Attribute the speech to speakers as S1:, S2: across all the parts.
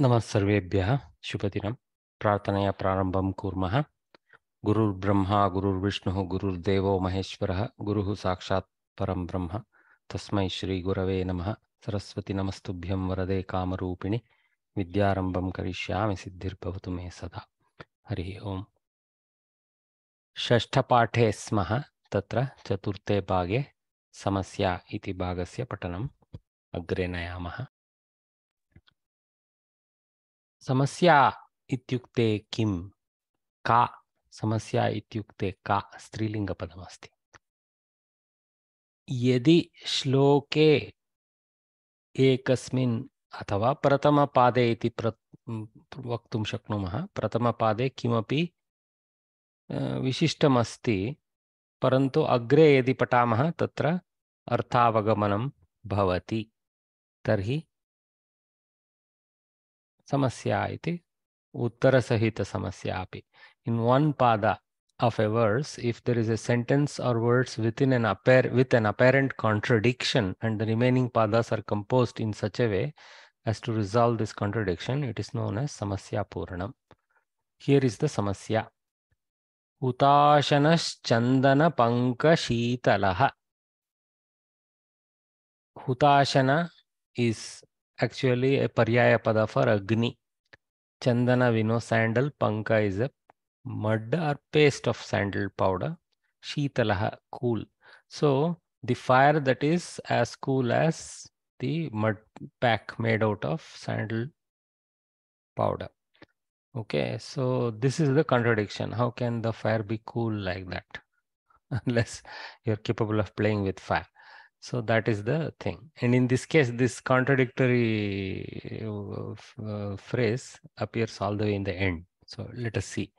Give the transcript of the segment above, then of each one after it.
S1: नमः सर्वेभ्यः। शुभदिनं। प्रार्थनया प्रारम्भं कुर्मः। गुरुर्ब्रह्मा गुरुर्विष्णुः गुरुर्देवो महेश्वरः, गुरुः साक्षात् परं ब्रह्म। तस्मै श्रीगुरवे नमः। सरस्वति नमस्तुभ्यं वरदे कामरूपिणि। विद्यारम्भं करिष्यामि, सिद्धिर्भवतु मे सदा। हरिः ओम्। षष्ठपाठे स्मः। तत्र भागे समस्या इति भागस्य पठनम् अग्रे नयामः। समस्या इत्युक्ते किं? का समस्या इत्युक्ते का? स्त्रीलिङ्गपदमस्ति। यदि श्लोके एकस्मिन् अथवा प्रथमपादे इति प्र वक्तुं शक्नुमः, प्रथमपादे किमपि विशिष्टमस्ति, परन्तु अग्रे यदि पठामः, तत्र अर्थावगमनं भवति। तर्हि समस्या इति उत्तरसहितसमस्या अपि in one pada of a verse if there is a sentence or words within an appar- with an apparent contradiction and the remaining padas are composed in such a way as to resolve this contradiction it is known as samasya puranam here is the samasya हुताशनश्चन्दन पङ्कशीतलः Hutashana is actually a paryaya pada for Agni. Chandana we know sandal, Panka is a mud or paste of sandal powder. Sheetalaha, cool. So the fire that is as cool as the mud pack made out of sandal powder. Okay, so this is the contradiction. How can the fire be cool like that? Unless you're capable of playing with fire. So that is the thing. And in this case, this contradictory uh, uh, phrase appears all the way in the end. So let us see.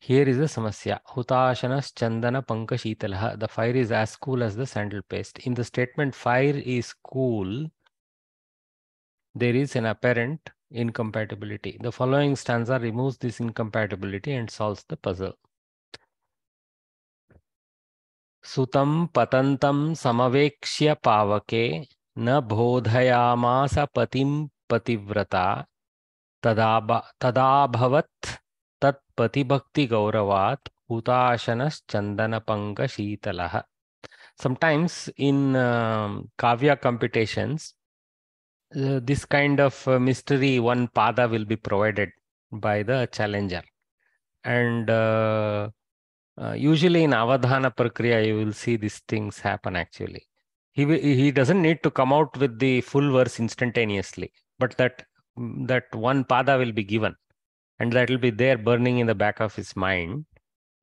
S1: Here is the samasya. Hutashanas chandana panka sheetalaha. The fire is as cool as the sandal paste. In the statement fire is cool, there is an apparent incompatibility. The following stanza removes this incompatibility and solves the puzzle. सुतम पतंतम समवेक्ष्य पावके, न बोधयामास पतिम पतिव्रता। तदाभवत् तत्पतिभक्तिगौरवात् उताशनश्चन्दनपङ्कशीतलः सम्टैम्स् इन् uh, काव्य competitions this kind of mystery one पाद will be provided by the challenger and uh, usually in Avadhana Prakriya, you will see these things happen actually. He, he doesn't need to come out with the full verse instantaneously, but that, that one pada will be given and that will be there burning in the back of his mind.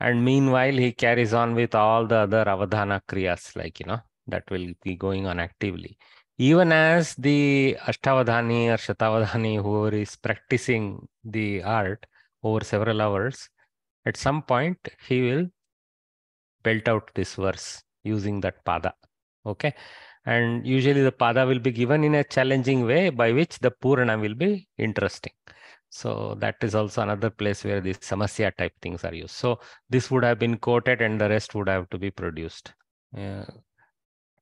S1: And meanwhile, he carries on with all the other Avadhana Kriyas, like, you know, that will be going on actively. Even as the Ashtavadhani or Shatavadhani, whoever is practicing the art over several hours, at some point he will belt out this verse using that pada. Okay. And usually the pada will be given in a challenging way by which the Purana will be interesting. So that is also another place where these samasya type things are used. So this would have been quoted and the rest would have to be produced uh,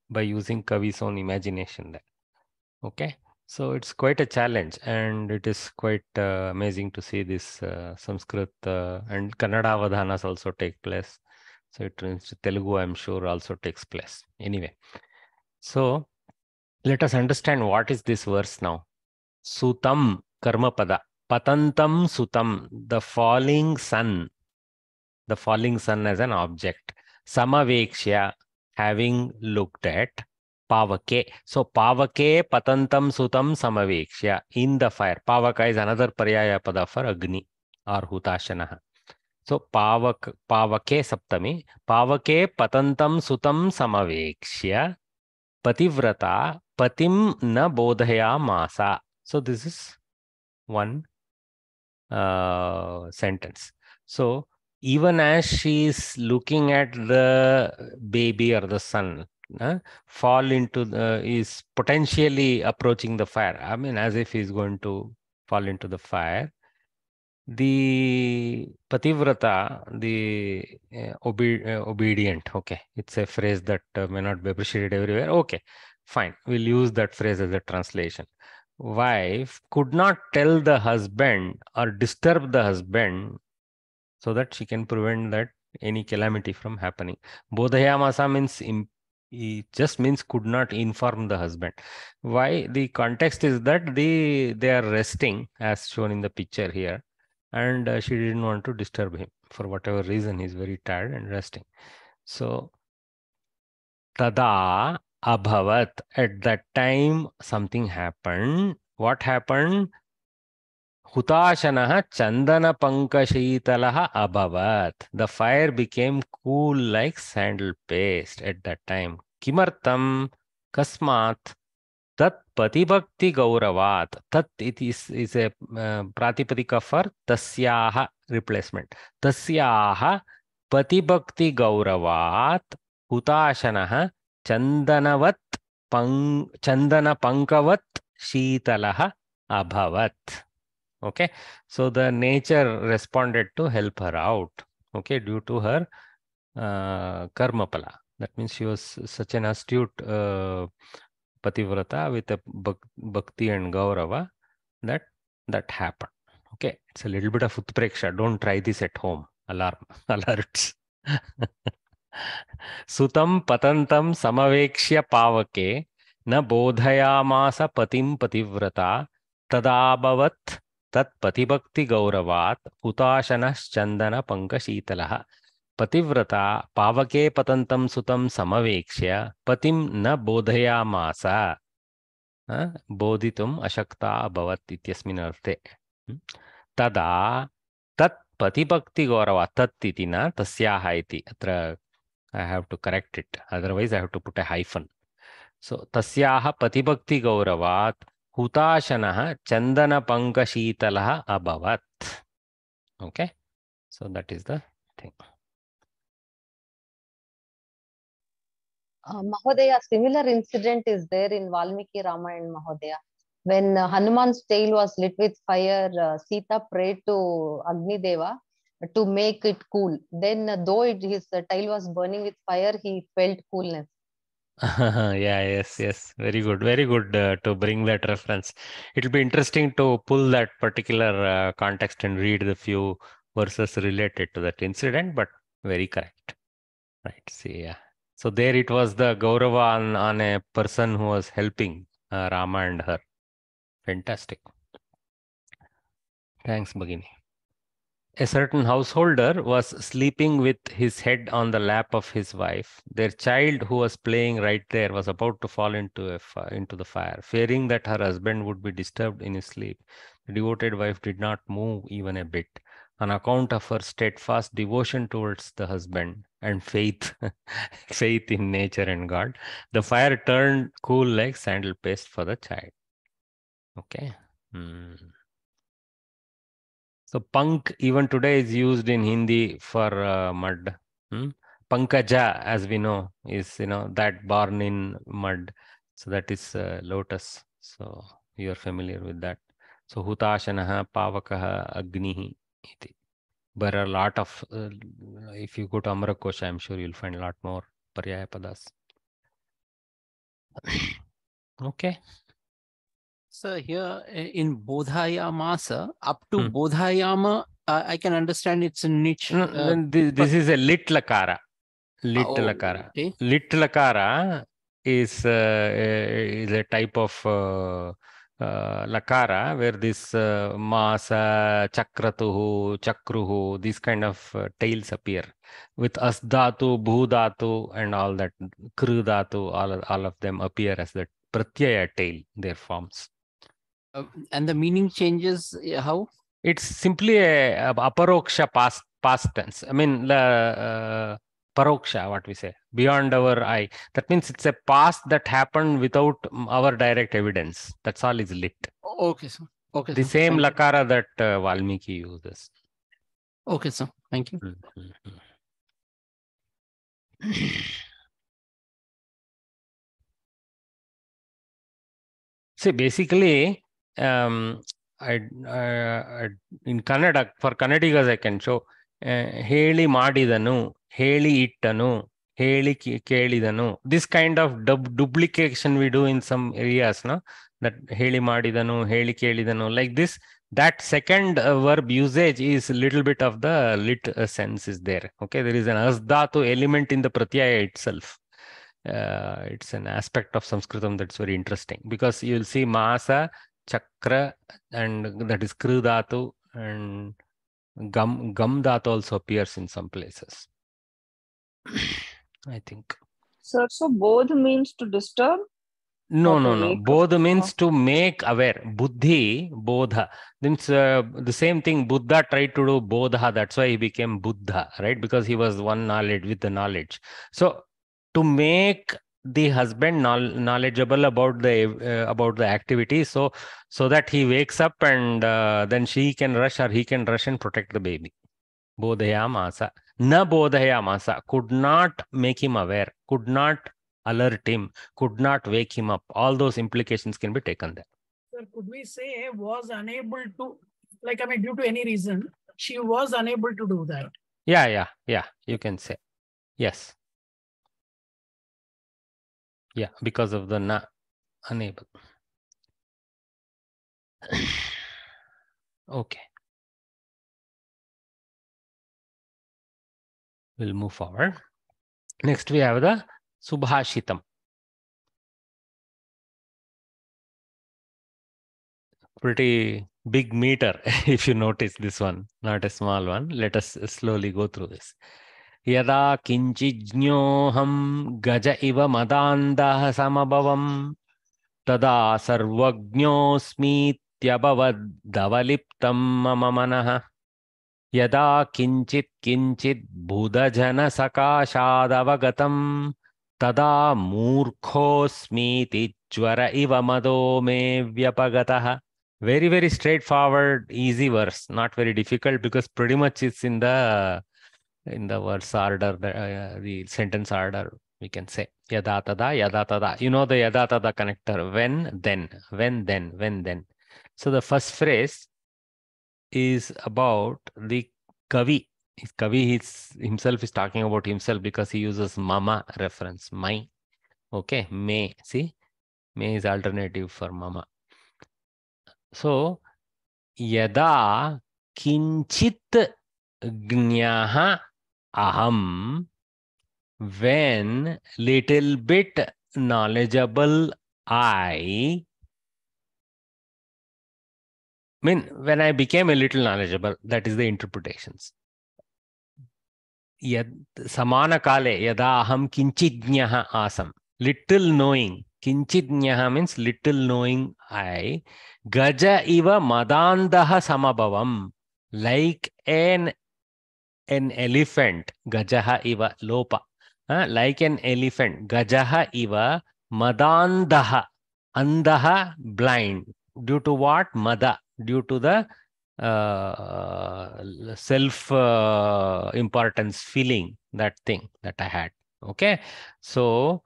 S1: by using Kavi's own imagination there. Okay. So it's quite a challenge and it is quite uh, amazing to see this uh, Sanskrit uh, and Kannada Avadhanas also take place. So it turns to Telugu, I'm sure, also takes place. Anyway, so let us understand what is this verse now. Sutam Karmapada. Patantam Sutam, the falling son, the falling son as an object. Samavekshya, having looked at. Pavake. So Pavake Patantam Sutam Samavekshya, in the fire. Pavaka is another Paryaya pada for Agni or Hutashanaha. So Pavak, Pavake Saptami. Pavake Patantam Sutam Samavekshya. Pativrata Patim na bodhaya masa. So this is one uh, sentence. So even as she is looking at the baby or the son uh, fall into the is potentially approaching the fire. I mean, as if he's going to fall into the fire. The pativrata, the uh, obe- uh, obedient. Okay, it's a phrase that uh, may not be appreciated everywhere. Okay, fine. We'll use that phrase as a translation. wife could not tell the husband or disturb the husband so that she can prevent that any calamity from happening. Bodhayamasa means it just means could not inform the husband. Why? The context is that they they are resting as shown in the picture here, and uh, she didn't want to disturb him for whatever reason. He's very tired and resting. So tada abhavat at that time something happened. What happened? हुताशनः चन्दनपङ्कशीतलः अभवत्। The fire became cool like sandal paste at the time किमर्थम? कस्मात्? तत् प्रतिभक्तिगौरवात् तत् इति is a pratipadika for तस्याः replacement तस्याः प्रतिभक्तिगौरवात् हुताशनः चन्दनवत् चंदन पंकवत् शीतलः अभवत्। Okay, so the nature responded to help her out. Okay, due to her uh, karma pala. That means she was such an astute uh, pativrata with a bhak- bhakti and gaurava that that happened. Okay, it's a little bit of utpreksha. Don't try this at home. Alarm, alerts. सुतं पतन्तं समवेक्ष्य पावके न बोधयामास पतिं पतिव्रता तदाभवत् तत्पतिभक्तिगौरवात् हुताशनश्चन्दन पङ्कशीतलः पतिव्रता पावके पतन्तं सुतं समवेक्ष्य पतिं न बोधयामास। बोधितुम् अशक्ता अभवत् इत्यस्मिन् अर्थे। तदा तत्पतिभक्तिगौरवा तत् इति न, तस्याः इति। अत्र I have to correct it otherwise I have to put a hyphen so तस्याः पतिभक्तिगौरवात् pankashitalah abhavat. Okay. So, that is the thing.
S2: Uh, Mahodaya, similar incident is there in Valmiki Ramayana Mahodaya. When uh, Hanuman's tail was lit with fire, uh, Sita prayed to Agni Deva to make it cool. Then, uh, though it, his uh, tail was burning with fire, he felt coolness.
S1: yeah, yes, yes. Very good. Very good uh, to bring that reference. It'll be interesting to pull that particular uh, context and read the few verses related to that incident, but very correct. Right. See, yeah. So there it was the Gaurava on, on a person who was helping uh, Rama and her. Fantastic. Thanks, Bhagini. A certain householder was sleeping with his head on the lap of his wife. Their child, who was playing right there, was about to fall into a into the fire. Fearing that her husband would be disturbed in his sleep, the devoted wife did not move even a bit. On account of her steadfast devotion towards the husband and faith, faith in nature and God, the fire turned cool like sandal paste for the child. Okay. Hmm. So punk even today is used in Hindi for uh, mud. Hmm? Pankaja, as we know, is you know that born in mud. So that is uh, lotus. So you are familiar with that. So hutashanaha, pavakaha, agnihi. iti. Are a lot of. Uh, if you go to Amarakosha, I'm sure you'll find a lot more paryaya padas. okay.
S3: So here uh, in Bodhayamasa, up to
S1: Hmm.
S3: Bodhayama, uh, I can understand it's a niche.
S1: No,
S3: uh,
S1: then thi- this is a lit lakara. Lit
S3: oh,
S1: lakara.
S3: okay.
S1: Lit lakara is uh, a- is a type of uh, uh, lakara where this uh, masa, chakratuhu, chakruhu, these kind of uh, tails appear with asdhatu, bhudatu, and all that krudatu, all all of them appear as the pratyaya tail, their forms.
S3: Uh, and the meaning changes uh, how?
S1: It's simply a, a aparoksha past past tense. I mean, the uh, paroksha, what we say, beyond our eye. That means it's a past that happened without our direct evidence. That's all is lit.
S3: Okay, sir. Okay,
S1: The
S3: sir.
S1: same
S3: Thank you.
S1: lakara that uh, Valmiki uses.
S3: Okay, sir. Thank you.
S1: See, basically, um, I, uh, I- in Kannada, for Kannadigas, I can show uh, ಹೇಳಿ ಮಾಡಿದನು ಹೇಳಿ ಇಟ್ಟನು ಹೇಳಿ ಕೇ- ಕೇಳಿದನು this kind of dub- duplication we do in some areas no that heli madidanu heli kelidanu like this that second uh, verb usage is a little bit of the lit uh, sense is there okay there is an asdhatu element in the pratyaya itself uh, it's an aspect of sanskritam that's very interesting because you'll see masa chakra and that is kru dhatu and gum gum dhatu also appears in some places i think.
S4: Sir, so both means to disturb.
S1: no no no. Bodh means to make aware. Buddhi bodha. Means uh, the same thing buddha tried to do bodha. That's why he became buddha right? Because he was one knowledge with the knowledge. So to make the husband knowl- knowledgeable about the uh, about the activity. So so that he wakes up and uh, then she can rush or he can rush and protect the baby. Bodhayamasa na bodhayamasa could not make him aware. Could not alert him. Could not wake him up. All those implications can be taken there.
S5: Sir, could we say was unable to, like, I mean, due to any reason, she was unable to do that?
S1: yeah yeah yeah. You can say. Yes yeah because of the na unable. Okay. We'll move forward. Next we have the subhashitam. Pretty big meter if you notice this one not a small one. Let us slowly go through this यदा किञ्चिज्ञोऽहं गज इव मदान्धः समभवम्, तदा सर्वज्ञोऽस्मीत्यभवदवलिप्तं मम मनः। यदा किञ्चित् किञ्चित् बुधजनसकाशादवगतं तदा मूर्खोऽस्मीति ज्वर इव मदो मे व्यपगतः। Very very straightforward, easy verse, not very difficult, because pretty much it's in the in the verse order the, uh, the sentence order we can say yada tada yada tada you know the yada tada connector when then when then when then. So the first phrase is about the kavi. Kavi is himself is talking about himself because he uses mama reference my okay may see? May is alternative for mama. So yada kinchit ज्ञः Aham, when little bit knowledgeable I, I mean, when I became a little knowledgeable, that is the interpretations. Yad, samanakale yada aham kinchidnyah asam. Little knowing. kinchidnyah means little knowing I. Gaja iva madandaha samabavam. Like an an elephant gajaha iva lopa. Uh, like an elephant gajaha iva madandaha andaha blind. Due to what? Mada. Due to the uh, self uh, importance feeling that thing that i had. Okay? So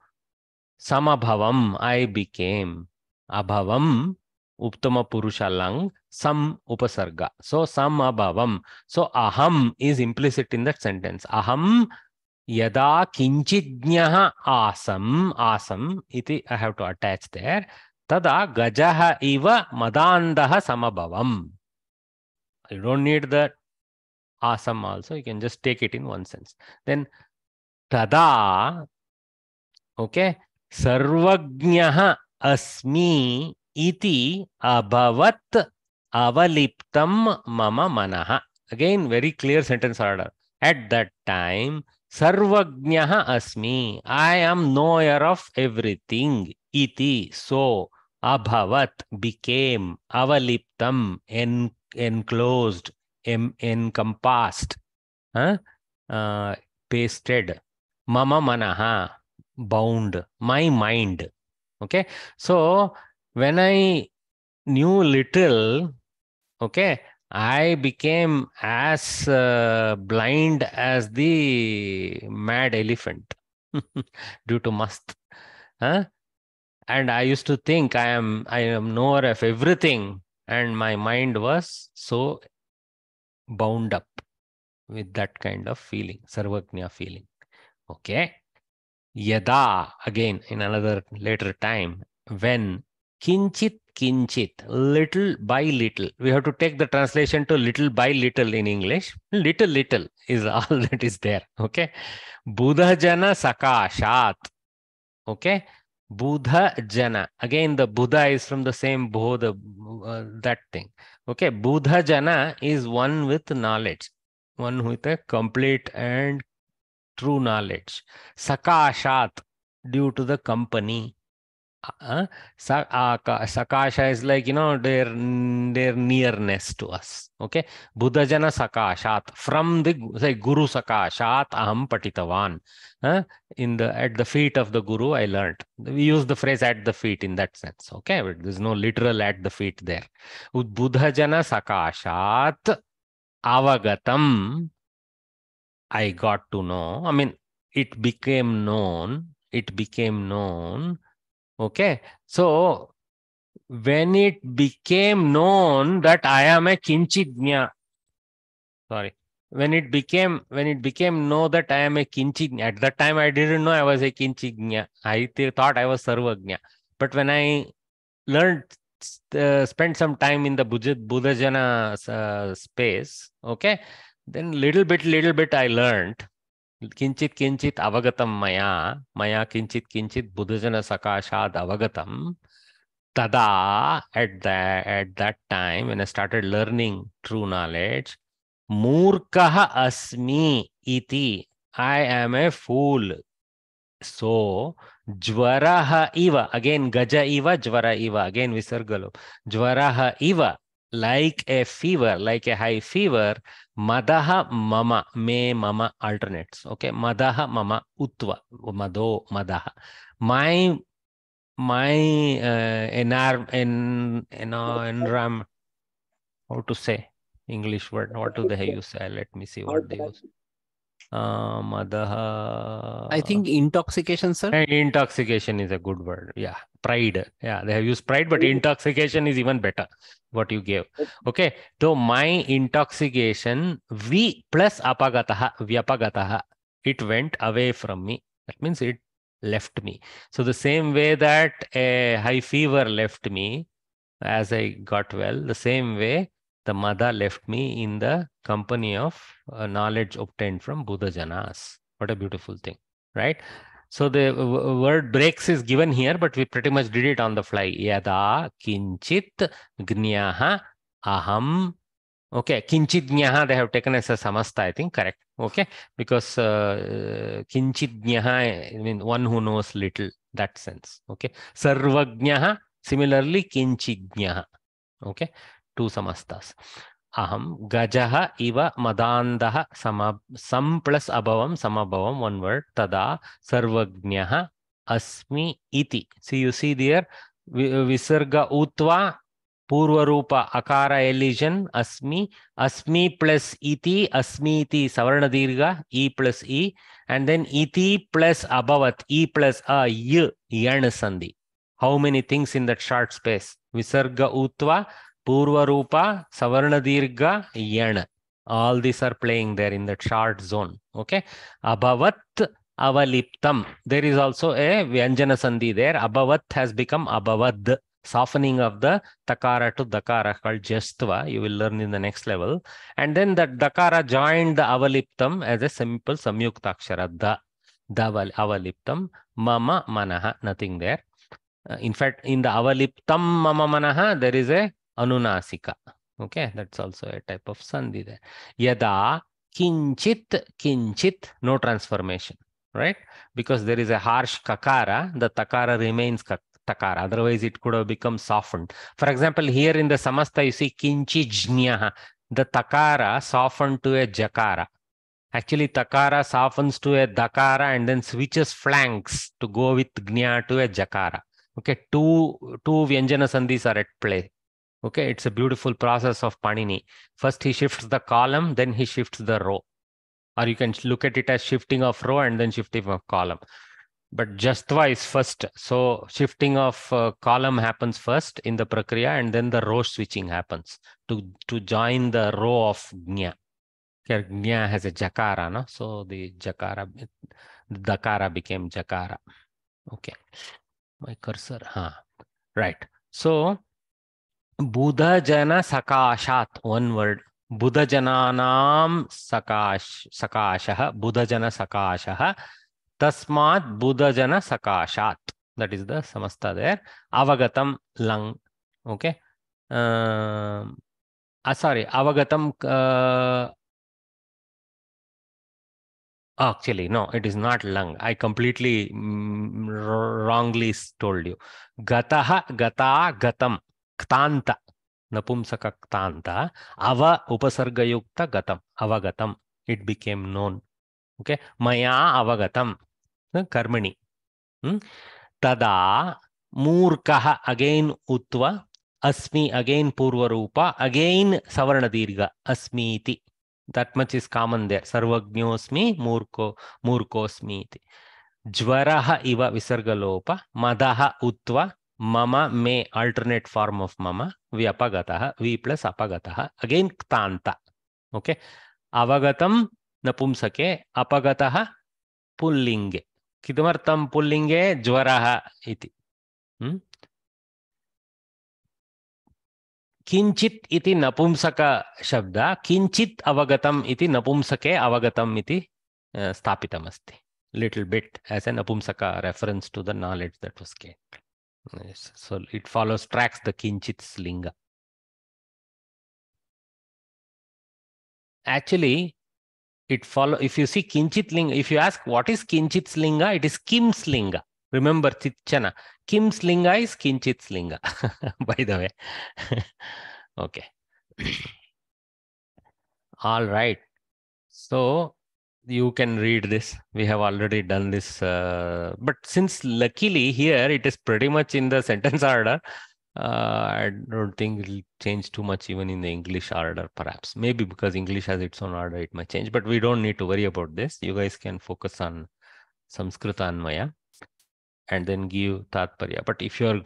S1: samabhavam i became abhavam uttama purusha lang sam upasarga. So samabhavam so aham is implicit in that sentence. Aham yada kinchidnyah asam asam iti i have to attach there. Tada gajaha iva madandaha samabhavam. You don't need the asam also. You can just take it in one sense. Then tada okay sarvajnah asmi इति अभवत् अवलिप्तं मम मनः। Again very clear sentence order at that time सर्वज्ञः अस्मि। I am knower of everything इति so अभवत् became अवलिप्तम् an enclosed um encompassed huh? uh, pasted mama manaha bound my mind. Okay? When i knew little okay i became as uh, blind as the mad elephant due to must huh? and i used to think i am i am knower of everything and my mind was so bound up with that kind of feeling sarvagnya feeling okay yada again in another later time when kinchit kinchit, little by little. We have to take the translation to little by little in English. Little, little is all that is there. Okay. Buddha jana sakashat. Okay. Buddha jana. Again, the Buddha is from the same Bodha, uh, that thing. Okay. Buddha jana is one with knowledge, one with a complete and true knowledge. Sakashat, due to the company. Uh, sa- uh, sakasha is like you know their their nearness to us okay? Buddha jana sakashat. From the say guru sakashat aham patitavan. Uh, in the at the feet of the guru i learned we use the phrase at the feet in that sense okay? But there's no literal at the feet there. Ud- buddha jana sakashat avagatam i got to know i mean it became known it became known Okay, so when it became known that I am a kinchignya, sorry, when it became when it became know that I am a kinchignya, at that time I didn't know I was a kinchignya. I thought I was sarvagnya. But when I learned, uh, spent some time in the Buddha, Buddhajana uh, space, okay, then little bit, little bit I learned కించిత్ కించిత్ అవగతం మయా మయా కించిత్ కించిత్ బుధజన సకాశాద్ అవగతం. తదా at the at that time when I started learning true knowledge మూర్ఖ అస్మి ఇది I am a fool so జ్వర ఇవ అగైన్ గజ ఇవ జ్వర ఇవ అగైన్ విసర్గలు. జ్వర ఇవ like a fever like a high fever madaha mama me mama alternates. Okay madaha mama utva mado madaha. My my uh, enar en en enram how to say english word what do they use? Uh, let me see what they use madaha
S3: I think intoxication, sir.
S1: and intoxication is a good word. Yeah. Pride. Yeah. They have used pride, but intoxication is even better. What you gave. Oh. Okay. So my intoxication, V plus apagataha, vyapagataha, it went away from me. That means it left me. So the same way that a high fever left me as I got well, the same way the mother left me in the company of uh, knowledge obtained from Buddha Janas. What a beautiful thing, right? So the word breaks is given here, but we pretty much did it on the fly. Yada kinchit gnyaha aham. Okay, kinchit gnyaha they have taken as a samasta, I think, correct. Okay, because uh, kinchit gnyaha, I mean one who knows little, that sense. Okay, sarvagnyaha, similarly kinchit gnyaha. Okay, to समस्तास्। अहम गज इव मदांद सम plus अभव समभव one word तदा सर्वज्ञः अस्मी इति। सि यु सी दियर विसर्ग ऊत्वा पूर्व रूप अकार एलिजन अस्मि अस्मि प्लस इति, अस्मि इति सवर्णदीर्घ इ प्लस इ एंड देन इति प्लस अभवत इ e प्लस अ, य, यण संधि how many things in that short space विसर्ग ऊत्वा utva Purvarupa, Savarna Dirgha, Yana. All these are playing there in that short zone. Okay. Abhavat Avaliptam. There is also a Vyanjana Sandhi there. Abhavat has become Abhavad. Softening of the Takara to Dakara called Jastva. You will learn in the next level. And then that Dakara joined the Avaliptam as a simple Samyuktakshara. Da. Daval Avaliptam. Mama Manaha. Nothing there. Uh, in fact, in the Avaliptam Mama Manaha, there is a ಅನುನಾಸಿಕ. Okay that's also a type of ಸಂಧಿ ಇದೆ. ಯದಾ ಕಿಂಚಿತ್ ಕಿಂಚಿತ್ no transformation right because there is a harsh ಕಕಾರ the ತಕಾರ remains ತಕಾರ otherwise it could become soft for example here in the ಸಮಸ್ತ you see ಕಿಂಚಿ ಜ್ಞ the ತಕಾರ ಸಾಫನ್ ಟು ಎ ಜಕಾರ ಆಕ್ಚುಲಿ ತಕಾರ softens to a ದಕಾರ and then switches flanks to go with ಜ್ಞಾ to a ಜಕಾರ okay to to ವ್ಯಂಜನ ಸಂಧಿಸ್ are at play Okay, it's a beautiful process of Panini. First, he shifts the column, then he shifts the row. Or you can look at it as shifting of row and then shifting of column. But Jastva is first. So shifting of uh, column happens first in the Prakriya and then the row switching happens to, to join the row of Gnya. Here Gnya has a Jakara, no? So the Jakara, the Dakara became Jakara. Okay. My cursor, huh? Right. So बुध जन सकाशात one word बुध जना सकाश सकाश बुध जन सकाश तस्मा बुध जन सकाशात that is the समस्त there अवगतम lung अं, okay sorry अवगत actually no it is not long i completely mm, wrongly told you. gataha gata gatam ಕ್ತಾಂತ ನಪುಂಸಕ ಕ್ತಾಂತ ಅವ ಉಪಸರ್ಗಯುಕ್ತ ಗತಂ, ಅವಗತಂ ಇಟ್ ಬಿಕೇಮ್ ನೋನ್ ಓಕೆ ಮಯಾ ಅವಗತಂ ಕರ್ಮಣಿ. ತದಾ ಮೂರ್ಖ ಅಗೇನ್ ಉತ್ವ, ಅಸ್ಮಿ ಅಗೇನ್ ಪೂರ್ವರೂಪ ಅಗೇನ್ ಅಗೈನ್ ಸವರ್ಣದೀರ್ಘ, ಅಸ್ಮೀತಿ. That much is common there ಸರ್ವಜ್ಞೋಸ್ಮಿ, ಮೂರ್ಖೋ ಮೂರ್ಖೋಸ್ಮಿ ಇತಿ ಜ್ವರ ಇವ ವಿಸರ್ಗಲೋಪ, ಮದಃ ಉತ್ವ मम मे आलटर्नेट फॉर्म ऑफ़ मम, वि अपगत, वि प्लस अपगत, अगेन क्ता ओके? अवगत नपुंसके, अपगत पुंगे किम पुंगे ज्वर हम्म? किंचित इति नपुंसक शब्द किंचित अवगतम इति नपुंसके अवगतम इति स्थापितमस्ति। लिटिल बिट एज ए नपुंसक reference to the knowledge that was gain Yes. So it follows tracks the kinchit slinga. Actually, it follow if you see kinchit linga, if you ask what is kinchit slinga, it is kim slinga. Remember Chichana. Kim Slinga is Kinchit Slinga, by the way. okay. All right. So you can read this. We have already done this. Uh, but since luckily here it is pretty much in the sentence order, uh, I don't think it'll change too much even in the English order, perhaps. Maybe because English has its own order, it might change. But we don't need to worry about this. You guys can focus on Samskrita Anvaya and then give tatparya. But if you're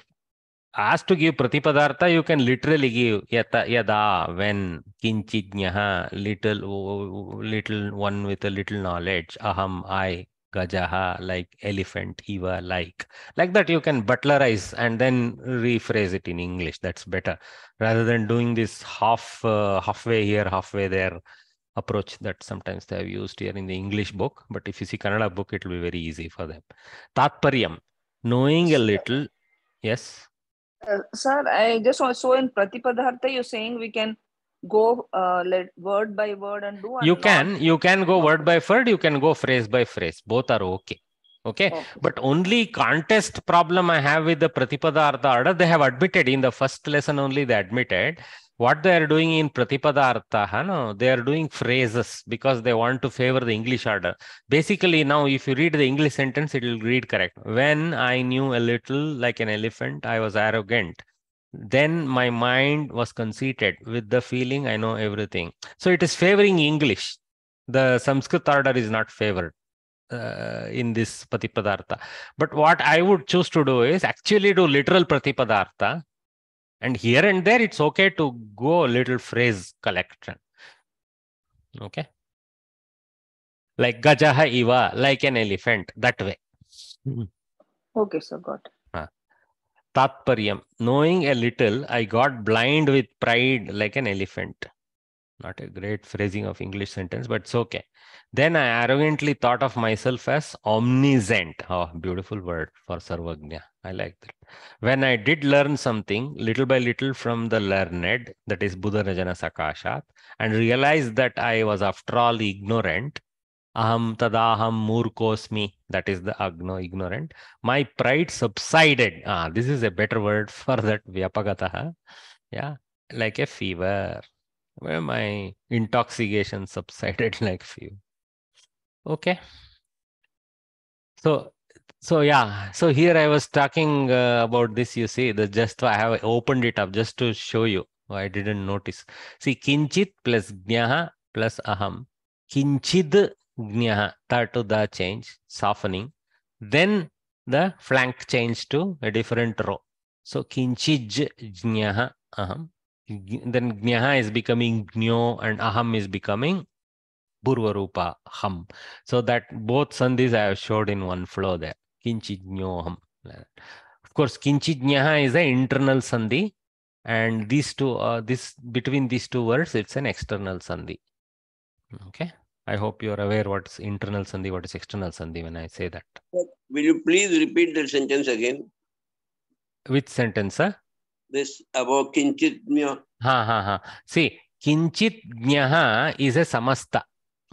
S1: asked to give pratipadartha, you can literally give yata, yada, when, kinchidnyaha, little, little one with a little knowledge, aham, I, gajaha, like elephant, eva, like. Like that you can butlerize and then rephrase it in English. That's better. Rather than doing this half, uh, halfway here, halfway there approach that sometimes they have used here in the English book. But if you see Kannada book, it will be very easy for them. Tatparyam, knowing a little yes
S4: uh, sir i just want so in pratipadartha you're saying we can go uh, let word by word and do
S1: you can you can go word by word you can go phrase by phrase. Both are okay okay, okay. but only contest problem i have with the pratipadartha order they have admitted in the first lesson only they admitted what they are doing in Pratipadartha, no, they are doing phrases because they want to favor the English order. Basically, now if you read the English sentence, it will read correct. When I knew a little like an elephant, I was arrogant. Then my mind was conceited with the feeling I know everything. So it is favoring English. The Sanskrit order is not favored. Uh, in this Pratipadartha. But what I would choose to do is actually do literal Pratipadartha and here and there, it's okay to go a little phrase collection. Okay. Like Gajaha Iva, like an elephant, that way.
S4: Okay, so got it.
S1: Tatparyam, knowing a little, I got blind with pride like an elephant. Not a great phrasing of English sentence, but it's okay. Then I arrogantly thought of myself as omniscient. Oh, beautiful word for Sarvagnya. I like that. When I did learn something little by little from the learned, that is Buddha Rajana Sakashat, and realized that I was after all ignorant, aham tadaham murkosmi, that is the agno ignorant, my pride subsided. Ah, this is a better word for that vyapagataha. Yeah, like a fever where my intoxication subsided like few. Okay. So, so yeah, so here I was talking uh, about this, you see, the just I have opened it up just to show you. I didn't notice. See, kinchit plus gnyaha plus aham. Kinchid gnyaha, that to the change, softening. Then the flank change to a different row. So kinchij gnyaha aham then Gnyaha is becoming Gnyo and Aham is becoming Purvarupa Ham. So that both sandhis I have showed in one flow there. Kinchi Gnyo Ham. Of course, Kinchi Gnyaha is an internal sandhi And these two, uh, this between these two words, it's an external sandhi. Okay. I hope you're aware what's internal sandhi, what is external sandhi when I say that.
S6: Will you please repeat that sentence again?
S1: Which sentence, sir?
S6: This about kinchitmya.
S1: Ha ha ha. See, kinchit jnaha is a samasta.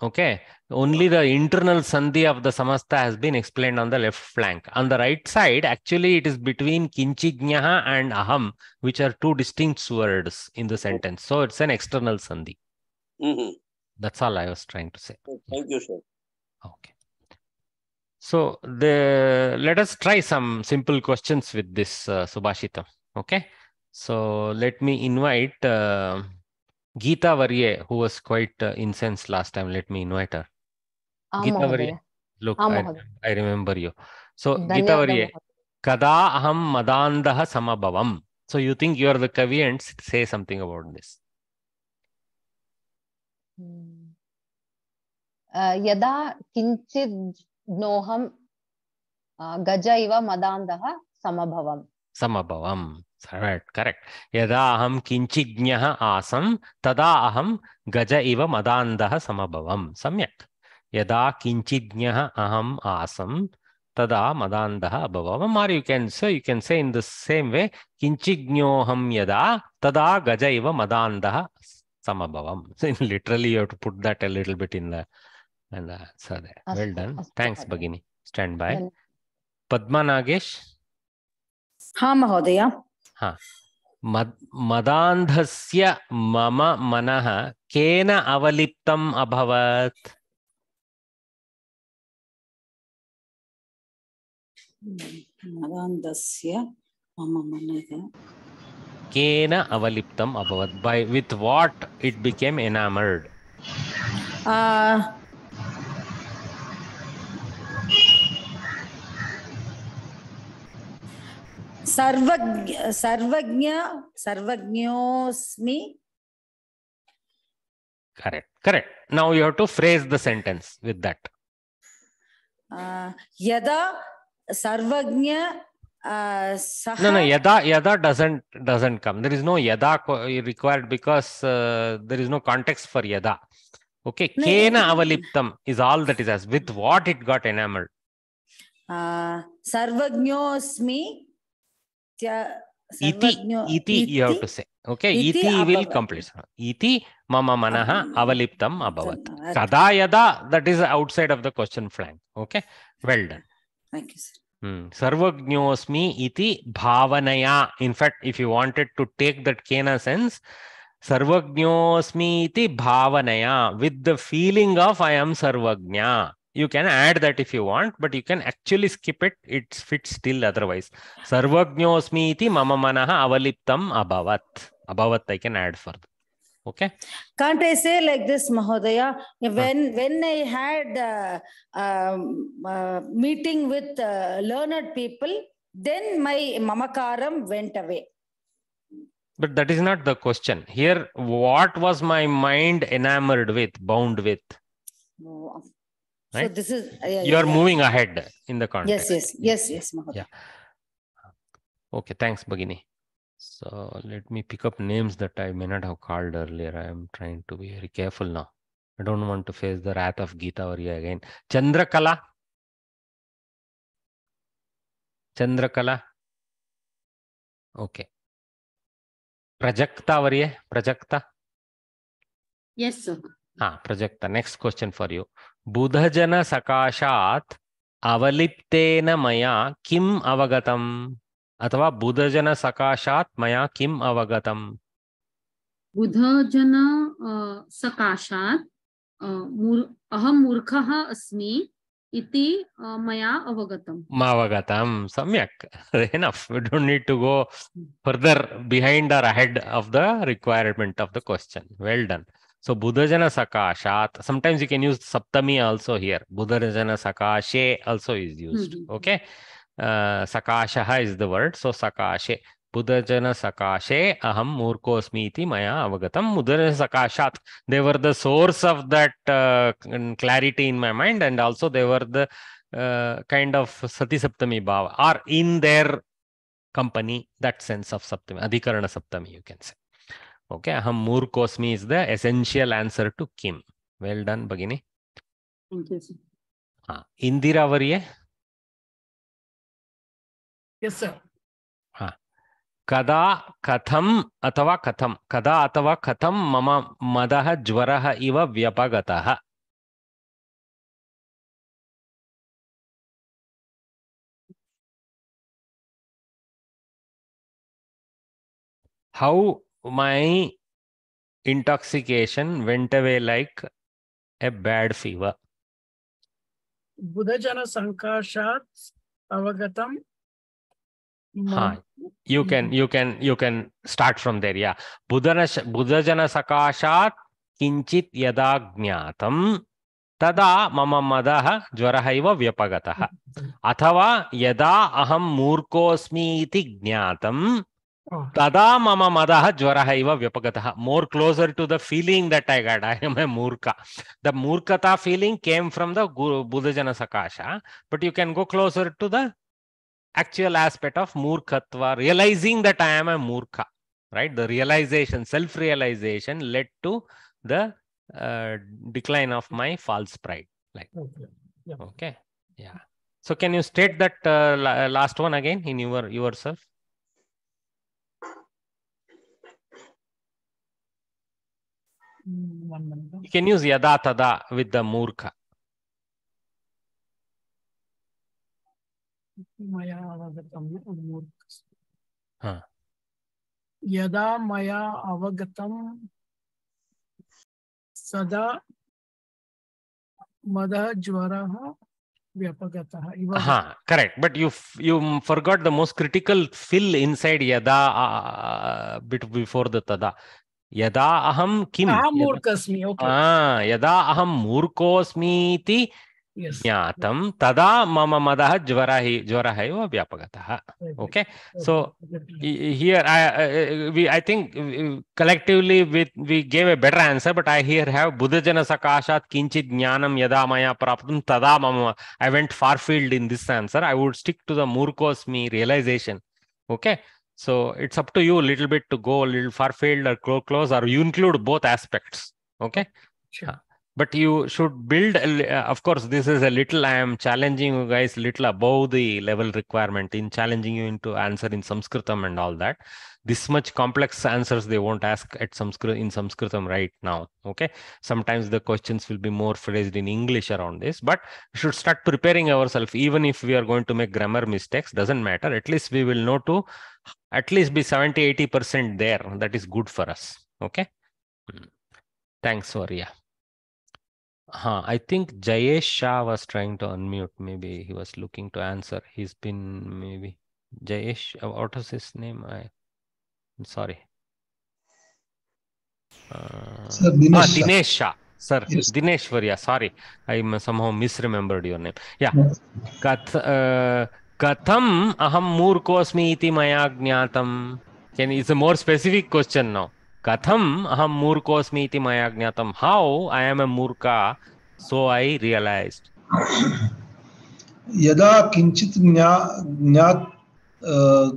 S1: Okay. Only the internal sandhi of the samasta has been explained on the left flank. On the right side, actually, it is between kinchit jnaha and aham, which are two distinct words in the sentence. So it's an external sandhi.
S6: Mhm.
S1: That's all I was trying to say.
S6: Thank you, sir.
S1: Okay. So the let us try some simple questions with this uh, Subhashitam. Okay. So let me invite uh, Geeta Varye, who was quite uh, incensed last time. Let me invite her.
S2: आं
S1: Geeta
S2: महोदय
S1: Varye. Look,
S2: Ah,
S1: I,
S2: Mahoday.
S1: I remember you. So Geeta
S2: धन्यवादः
S1: Varye,
S2: महोदय
S1: kada aham madandaha samabhavam. So you think you are the Kavi and s- say something about this.
S2: Hmm. अ, यदा किञ्चित् ज्ञोहं अ, गज इव मदान्धः समभवम्
S1: Samabhavam. सर्वेट् correct यदा अहं किञ्चिज्ञः आसं तदा अहं गज इव मदान्धः समभवं सम्यक् यदा किञ्चिज्ञः अहम् आसं तदा मदान्धः अभवम् are you can say you can say in the same way किञ्चिज्ञोऽहं यदा तदा गज इव मदान्धः समभवम् literally you to put that a little bit in the and uh, so there.
S2: Astu, well
S1: done.
S2: Astu,
S1: Thanks, Bagini. Stand by. Padma Nagesh.
S7: हाँ महोदय
S1: मद मदान्धस्य मम मनः केन अवलिप्तम् अभवत्?
S7: मदान्धस्य मम मनः
S1: केन अवलिप्तम् अभवत्? By with what it became enamored?
S7: सर्वज्ञ सर्वज्ञ सर्वज्ञोऽस्मि
S1: correct correct now you have to phrase the sentence with that
S7: आ, यदा सर्वज्ञ आ, सः
S1: no no yada yada doesn't doesn't come there is no yada required because uh, there is no context for yada okay
S7: No,
S1: kena avaliptam is all that is as with what it got enamored
S7: आ, सर्वज्ञोऽस्मि इति
S1: इति you have to say okay इति will complete इति
S7: मम
S1: मनः अवलिप्तम
S7: अभवत्
S1: कदा यदा that is outside of the question flank okay well done
S7: thank you sir
S1: सर्वज्ञोऽस्मि इति भावनया in fact if you wanted to take that can sense सर्वज्ञोऽस्मि इति भावनया with the feeling of I am सर्वज्ञ of i am sarvagnya you can add that if you want but you can actually skip it. It fits still otherwise. Sarvagnyosmi iti mama manaha avaliptam abhavat. Abhavat i can add further. Okay?
S7: Can't I say like this, Mahodaya? When when I had uh, um, uh, meeting with uh, learned people, then my mamakaram went away.
S1: but that is not the question. Here what was my mind enamored with bound with?
S7: Oh, So this is uh, yeah,
S1: you are
S7: yeah.
S1: moving ahead in the
S7: Yes,
S1: context
S7: yes, yes, yes, Mahodaya.
S1: Okay, thanks, Bhagini. So let me pick up names that I may not have called earlier. I am trying to be very careful now. I don't want to face the wrath of Geeta Varya again. Chandrakala. Chandrakala. Okay. Prajakta Varya. Prajakta.
S8: Yes, sir.
S1: Ah, Prajakta. Next question for you. बुधजन बुधजनसकाशात् अवलिप्तेन मया किम अवगतम? अथवा बुधजन बुधजनसकाशात् मया किम अवगतम?
S8: बुधजन सकाशात् मूर् अहं मूर्खः अस्मि इति मया अवगतम्।
S1: अवगतं सम्यक्। Enough we don't need to go further behind और ahead of the requirement of the question well done So Budhajana Sakashat. Sometimes you can use Saptami also here. Budhajana Sakashe also is used.
S8: Mhm.
S1: Okay. Uh, Sakashaha is the word. So Sakashe. Budhajana Sakashe Aham Murkosmi iti Maya Avagatam. Budhajana Sakashat. They were the source of that uh, clarity in my mind and also they were the uh, kind of Sati Saptami Bhava or in their company, that sense of Saptami, Adhikarana Saptami, you can say. Okay, Aham Murkosmi is the essential answer to Kim. Well done, Bhagini.
S8: Thank you, sir.
S1: Ah, Indira Variye?
S5: Yes, sir. Ah.
S1: कदा katham अथवा कथम कदा अथवा कथम मम मदः ज्वरः इव व्यपगतः how my intoxication went away like a bad fever
S5: बुधजन संकाशात् अवगतम
S1: हाँ you can you can you can start from there yeah Budhan बुधजन सकाशात् किञ्चित् यदा ज्ञातं तदा मम मदः ज्वरः इव व्यपगतः अथवा यदा अहं मूर्खोऽस्मि इति ज्ञातं Oh. तदा मम मद ज्वर इव व्यपगत. More closer to the feeling that I got am a मूर्ख. द मूर्खता फीलिंग केम फ्रम द बुधजन सकाश but you can go closer to the actual aspect of murkhatva. Realizing that I am a मूर्ख. Right the realization self realization led to the decline of my false pride like
S5: okay
S1: या so can you state that last one again in your
S5: your self
S1: You can use yada tada with the
S5: murka.
S1: Huh.
S5: यदा मया अवगतं सदा मदः ज्वरः व्यापगतः
S1: हाँ correct but you you forgot the most critical fill inside यदा bit before the तदा यदा
S5: अहं
S1: किम्?
S5: मूर्खस्मि
S1: यदा अहम
S5: मूर्खोस्मी
S1: इति तदा मम मद ज्वर ही ज्वर है व्यापक okay so here I think collectively with we gave a better better answer but I here have बुधजनसकाशात् किंचित ज्ञानं यदा मैं प्राप्त तदा मम I went far field in this answer I would stick to the मूर्खोस्मी realization okay stick to the Murkosmi realization okay so it's up to you a little bit to go a little far field or clo- close or you include both aspects okay
S5: Sure.
S1: but you should build a uh, of course this is a little i am challenging you guys little above the level requirement in challenging you into answer in sanskritam and all that this much complex answers they won't ask at sanskrit in sanskritam right now okay sometimes the questions will be more phrased in english around this but we should start preparing ourselves even if we are going to make grammar mistakes doesn't matter at least we will know to at least be 70 80 percent there that is good for us okay Hmm. thanks Varya. Huh, I think Jayesh Shah was trying to unmute. Maybe he was looking to answer. He's been maybe Jayesh. uh, What was his name? I, sorry. Uh,
S9: Sir,
S1: ah,
S9: Dinesh Shah.
S1: Dinesh Shah. Sir,
S9: Yes.
S1: Dinesh Varya. Sorry, I somehow misremembered your name. Yeah.
S9: Yes.
S1: Kath, uh, katham aham murkosmi iti maya jnatam. Can it's a more specific question now. Katham aham murkosmi iti maya jnatam. How I am a murka, so I realized.
S9: यदा किञ्चित् ज्ञा ज्ञात् अ,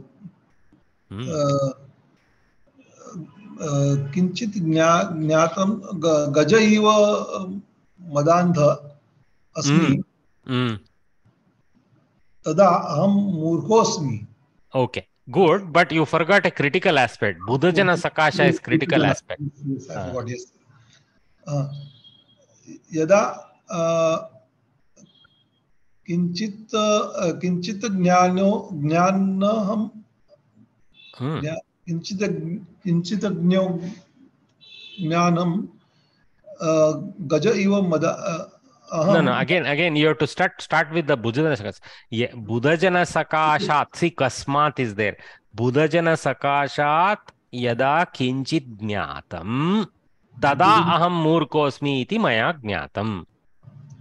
S1: Hmm.
S9: अ, अ, किञ्चित् ज्ञा ज्ञातं गज इव मदान्ध अस्मि।
S1: हम्म, hmm.
S9: तदा अहम मूर्खोऽस्मि।
S1: Okay good but you forgot a critical aspect.
S9: बुधजन सकाश
S1: इज़
S9: क्रिटिकल एस्पेक्ट। हाँ। यदा किंचित किंचित ज्ञानो ज्ञान हम हम्म।
S1: Hmm.
S9: ज्ञा- किञ्चित् किञ्चित् ज्ञो ज्ञानं गज इव मद
S1: No, no. Again, again, you have to start start with the Buddhajana Sakasha. Yeah, Buddhajana Sakashat. See, Kasmat is there. Buddhajana Sakashat yada kinchit jnatam tada aham murkosmi iti maya jnatam.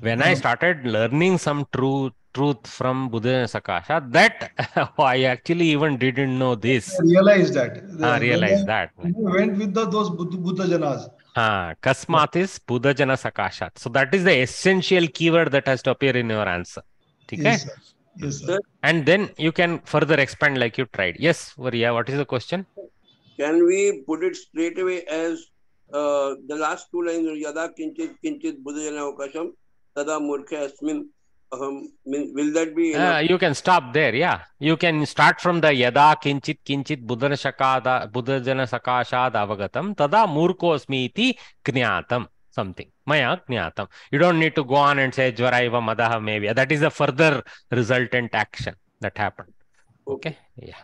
S1: When I started learning some true truth from Buddha Sakasha that I actually even didn't know this.
S9: I realized that. The,
S1: ah,
S9: realized
S1: that.
S9: Went with the, those Buddha, Buddha Janas.
S1: Ah, Kasmat is Buddha Jana Sakasha. So that is the essential keyword that has to appear in your answer. Okay?
S9: Yes, sir. Yes, sir.
S1: And then you can further expand like you tried. Yes, Varia, what is the question?
S6: Can we put it straight away as uh, the last two lines, Yada Kinchit Kinchit Buddha Jana Okasham, Tada Murkha Asmin? Aham. Mean, will that be
S1: Uh, you can stop there. Yeah, you can start from the yada kinchit kinchit buddhana shakada buddhajana sakashad avagatam tada murkosmi iti knyatam something maya knyatam. You don't need to go on and say jvaraiva madaha maybe. That is a further resultant action that happened. Okay. Yeah.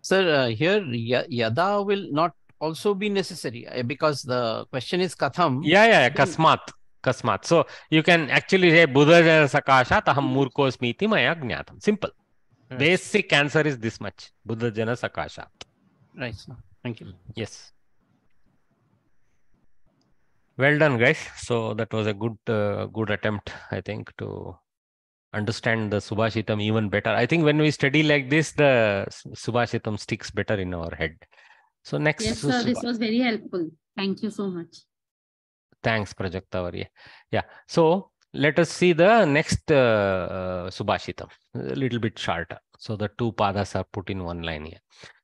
S3: Sir, uh, here ya- yada will not also be necessary uh, because the question is katham.
S1: Yeah, yeah,
S3: Then-
S1: kasmat. Kasmat. So you can actually say buddhajana sakashat aham murkosmi iti maya knyatam. Simple.
S3: Right.
S1: Basic answer is this much. Buddhajana sakashat.
S3: Right, sir. Thank you.
S1: Yes. Well done, guys. So that was a good, uh, good attempt, I think, to understand the Subhashitam even better. I think when we study like this, the S- Subhashitam sticks better in our head. So next,
S8: Yes,
S1: Su-
S8: sir. This was very helpful. Thank you so much.
S1: Thanks, Prajaktavarya. Yeah. So let us see the next uh, uh, Subhashitam, a little bit shorter. So the two padas are put in one line here.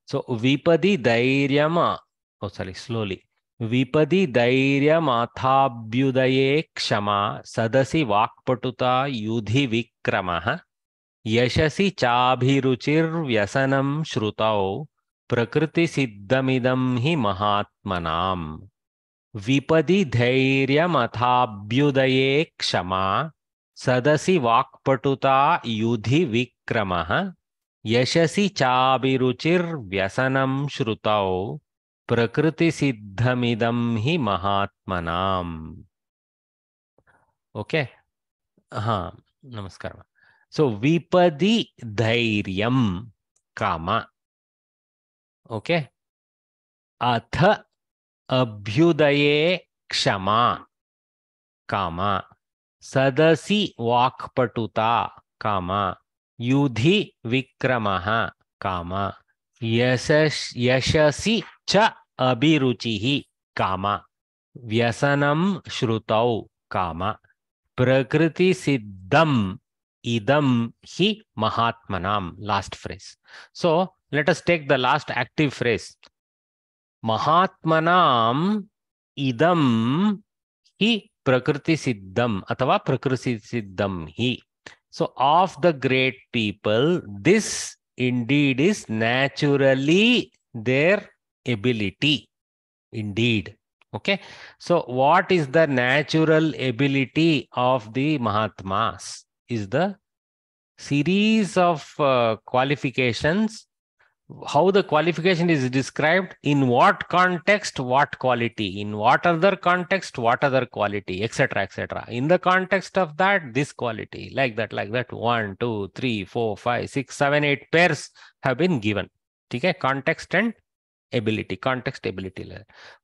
S1: So Vipadi Dhairyama, oh sorry, slowly. विपदि धैर्यमाथाभ्युदये क्षमा सदसि वाक्पटुता युधि विक्रमः यशसि चाभिरुचिर्व्यसनं श्रुतौ प्रकृतिसिद्धमिदं हि महात्मनाम् विपदि धैर्यमथाभ्युदये क्षमा सदसि वाक्पटुता युधि विक्रमः यशसि चाभिरुचिर्व्यसनं श्रुतौ प्रकृतिसिद्धमिदं हि महात्मनाम्। ओके? हाँ नमस्कार। सो विपदि धैर्यं काम। ओके? अथ अभ्युदये क्षमा, काम, सदसि वाक्पटुता, काम, युधि विक्रमः, काम, यशस्, यशसि च अभिरुचिः, काम, व्यसनं श्रुतौ, काम, प्रकृतिसिद्धम् idam hi mahatmanam last phrase. So, let us take the last active phrase. महात्मनाम इदम ही प्रकृति सिद्धम अथवा प्रकृति सिद्धम ही so of the great people this indeed is naturally their ability indeed okay so what is the natural ability of the mahatmas is the series of qualifications how the qualification is described in what context what quality in what other context what other quality etc etc in the context of that this quality like that like that one two three four five six seven eight pairs have been given. Okay context and ability context ability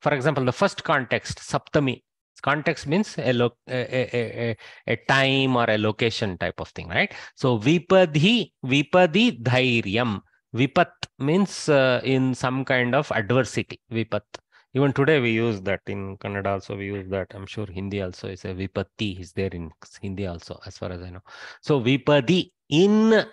S1: for example the first context saptami. Context means a, lo- a, a, a, time or a location type of thing right? So vipadhi vipadi dhairyam vipat means uh, in some kind of adversity vipat. Even today we use that. In kannada also we use that. I'm sure hindi also is a vipatti is there in hindi also as far as i know. So vipadi in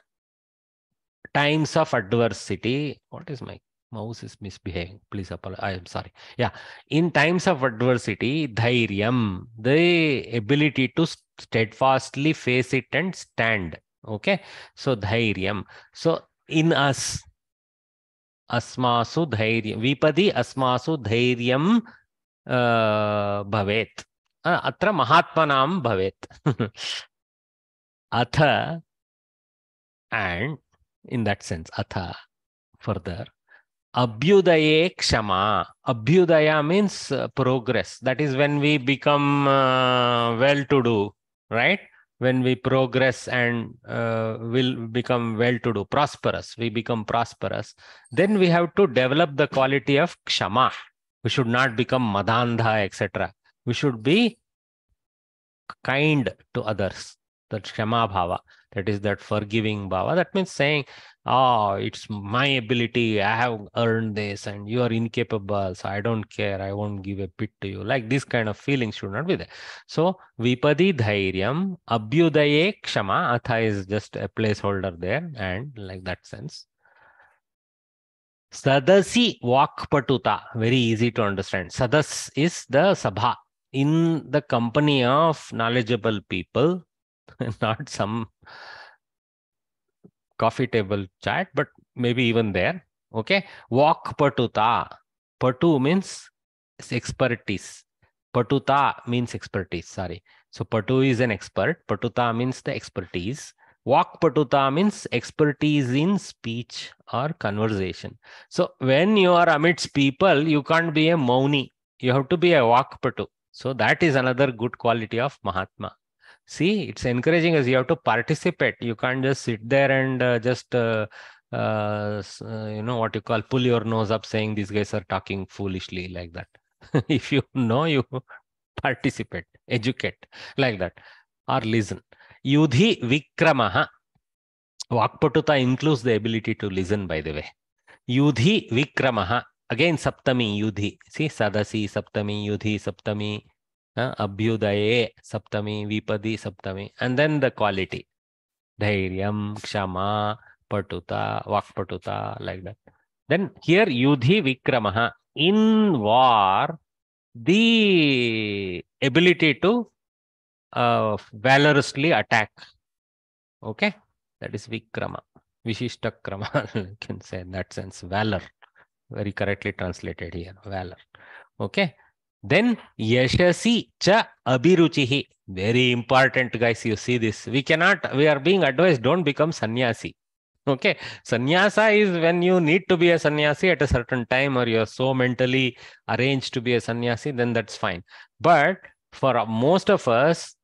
S1: times of adversity what is my mouse is misbehaving? Please apologize i am sorry. Yeah. In times of adversity dhairyam the ability to steadfastly face it and stand. Okay? So dhairyam. So in अस अस्मासु धैर्य विपदी अस्मासु धैर्य uh, अत्र महात्मनां भवेत्। अथ and in that sense अथ further अभ्युदय क्षमा। Abhyuday means progress that is when we become well to do right when we progress and uh, will become well to do prosperous we become prosperous then we have to develop the quality of kshama. We should not become madandha etc we should be kind to others that Shama Bhava. That is that forgiving Bhava. That means saying, Oh, it's my ability. I have earned this, and you are incapable. So I don't care. I won't give a bit to you. Like this kind of feeling should not be there. So Vipadi Dhairyam, Abhyudaye Kshama. Atha is just a placeholder there, and like that sense. Sadasi Vakpatuta, very easy to understand. Sadas is the Sabha in the company of knowledgeable people, not some coffee table chat, but maybe even there. Okay. Vakpatuta. Patu means expertise. Patuta means expertise. Sorry. So Patu is an expert. Patuta means the expertise. Vakpatuta means expertise in speech or conversation. So when you are amidst people, you can't be a Mauni. You have to be a Vakpatu. So that is another good quality of Mahatma. See, it's encouraging us. You have to participate. You can't just sit there and uh, just, uh, uh, uh, you know, what you call pull your nose up saying these guys are talking foolishly like that. if you know, you participate, educate like that, or listen. Yudhi Vikramaha. Vakpatuta includes the ability to listen, by the way. Yudhi Vikramaha. Again, Saptami, Yudhi. See, Sadasi, Saptami, Yudhi, Saptami, uh, Abhyudaye, Saptami, Vipadi, Saptami. And then the quality. Dhairyam, Kshama, Patuta, Vakpatuta, like that. Then here, Yudhi Vikramaha. In war, the ability to uh, valorously attack. Okay, that is Vikrama. Vishishtakrama, you can say in that sense, valor. Very correctly translated here, valor. Okay, then Yashasi cha Abhiruchihi. Very important, guys. You see this. We cannot, we are being advised, don't become sannyasi. Okay, sannyasa is when you need to be a sannyasi at a certain time or you're so mentally arranged to be a sannyasi, then that's fine. But for most of us,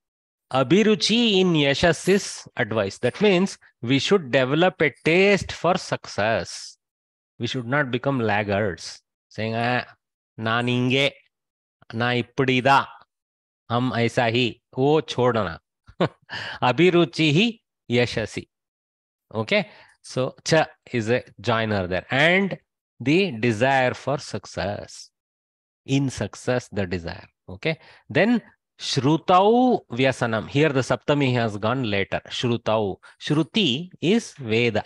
S1: Abhiruchi in Yashas is advice. That means we should develop a taste for success. We should not become laggards, saying, ah, ninge, ना इपड़ीदा हम ऐसा ही, वो छोड़ना। अभिरुचि ही यशसी okay so च is a joiner there and the desire for success in success the desire okay then श्रुतौ व्यसनम here the Saptami has gone later श्रुतौ श्रुति is Veda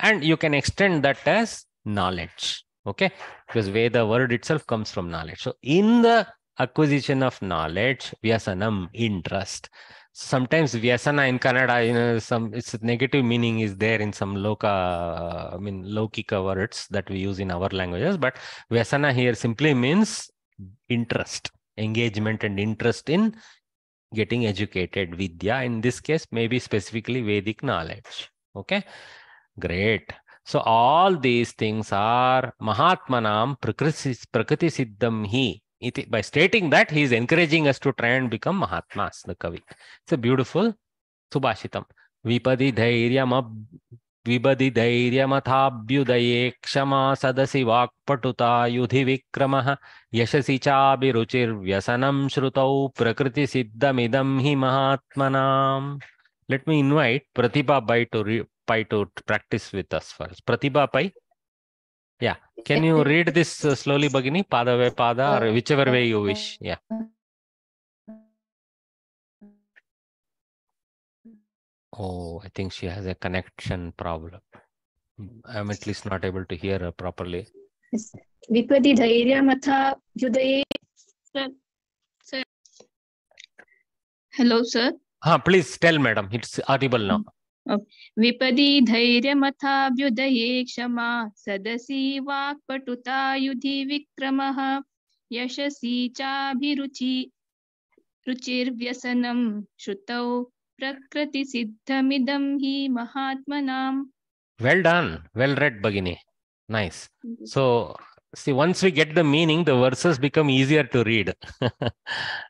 S1: and you can extend that as knowledge okay because Veda word itself comes from knowledge so in the acquisition of knowledge, Vyasanam, interest. Sometimes Vyasana in Kannada, you know, some its negative meaning is there in some loka, I mean, Lokika words that we use in our languages. But Vyasana here simply means interest engagement and interest in getting educated vidya in this case maybe specifically vedic knowledge okay great so all these things are mahatmanam prakriti siddham hi iti by stating that he is encouraging us to try and become mahatmas the kavi it's a beautiful subhashitam vipadi dhairyam विबदि धैर्यमथाभ्युदये क्षमा सदसि वाक्पटुता युधि विक्रमः यशसि चाभिरुचिर्व्यसनं श्रुतौ प्रकृतिसिद्धमिदं हि महात्मनाम् Let me invite Pratibha Pai to re Pai to practice with us first. Pratibha Pai? Yeah. Can you read this uh, slowly, Bhagini? Pada way, pada, or whichever way you wish. Yeah. Oh, I think she has a connection problem. I'm at least not able to hear her properly.
S10: Vipati dhairya matha yudaye. Sir. Hello, sir.
S1: Ah, please tell, madam. It's audible now.
S10: विपदि धैर्यमथाभ्युदये क्षमा सदसि वाक्पटुता युधि विक्रमः यशसि चाभिरुचि रुचिर्व्यसनं श्रुतौ प्रकृतिसिद्धमिदं हि महात्मनाम्
S1: Well done. Well read, Bhagini. Nice. So, see, once we get the meaning, the verses become easier to read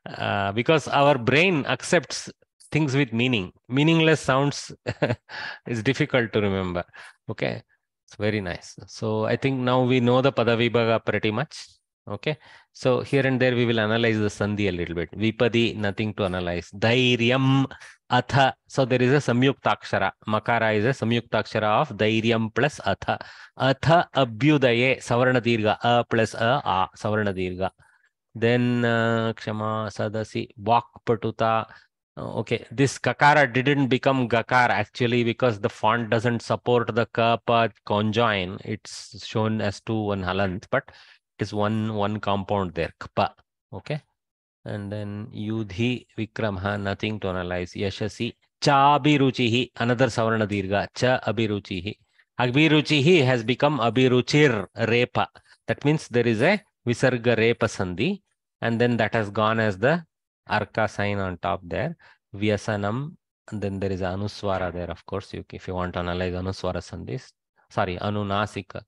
S1: uh, because our brain accepts things with meaning. Meaningless sounds is difficult to remember. Okay. It's very nice. So, I think now we know the Padavibhaga pretty much. Okay. So here and there we will analyze the sandhi a little bit. Vipadi, nothing to analyze. Dhairyam, atha. So there is a samyuktakshara. Makara is a samyuktakshara of dhairyam plus atha. Atha abhyudaye, savarna dirgha. A plus a, a, savarna dirgha. Then uh, kshama, sadasi, vakpatuta. Uh, Okay, this kakara didn't become gakar actually because the font doesn't support the kapa conjoin. It's shown as two one halant, but it is one one compound there. Kpa. Okay. And then yudhi vikramha, nothing to analyze. Yashasi. Cha abhiruchihi, another savarna dirgha. Cha abhiruchihi. Abhiruchihi has become abiruchir repa. That means there is a visarga repa sandhi. And then that has gone as the arka sign on top there. Vyasanam. And then there is anuswara there, of course. You, if you want to analyze anuswara sandhis, sorry, anunasika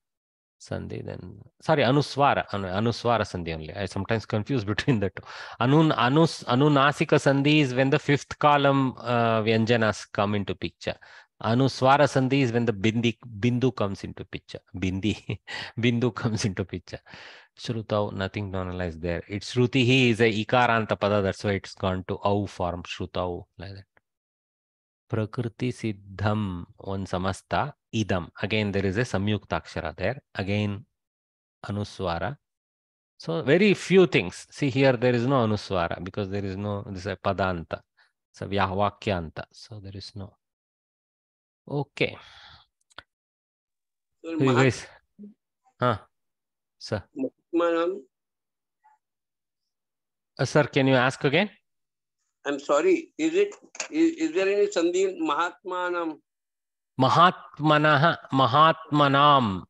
S1: sandhi, then sorry, anuswara, anu, anuswara sandhi only. I sometimes confuse between the two. Anun, anus, anunasika sandhi is when the fifth column uh, vyanjanas come into picture. Anuswara sandhi is when the bindi, bindu comes into picture. Bindi, bindu comes into picture. Shrutau, nothing to analyze there. It's Shrutihi is a ikaranta pada, that's why it's gone to au form, Shrutau, like that. Prakriti Siddham, one samasta, idam. Again, there is a samyuktakshara there. Again, anuswara. So very few things. See here, there is no anuswara because there is no, this is a padanta. It's a vyahvakyanta. So there is no. Okay. So you guys, huh? Sir,
S6: Mahatmanam,
S1: uh, sir, can you ask again?
S6: I'm sorry. Is it is, is there any sandhi Mahatmanam?
S1: Mahatmanah, Mahatmanam.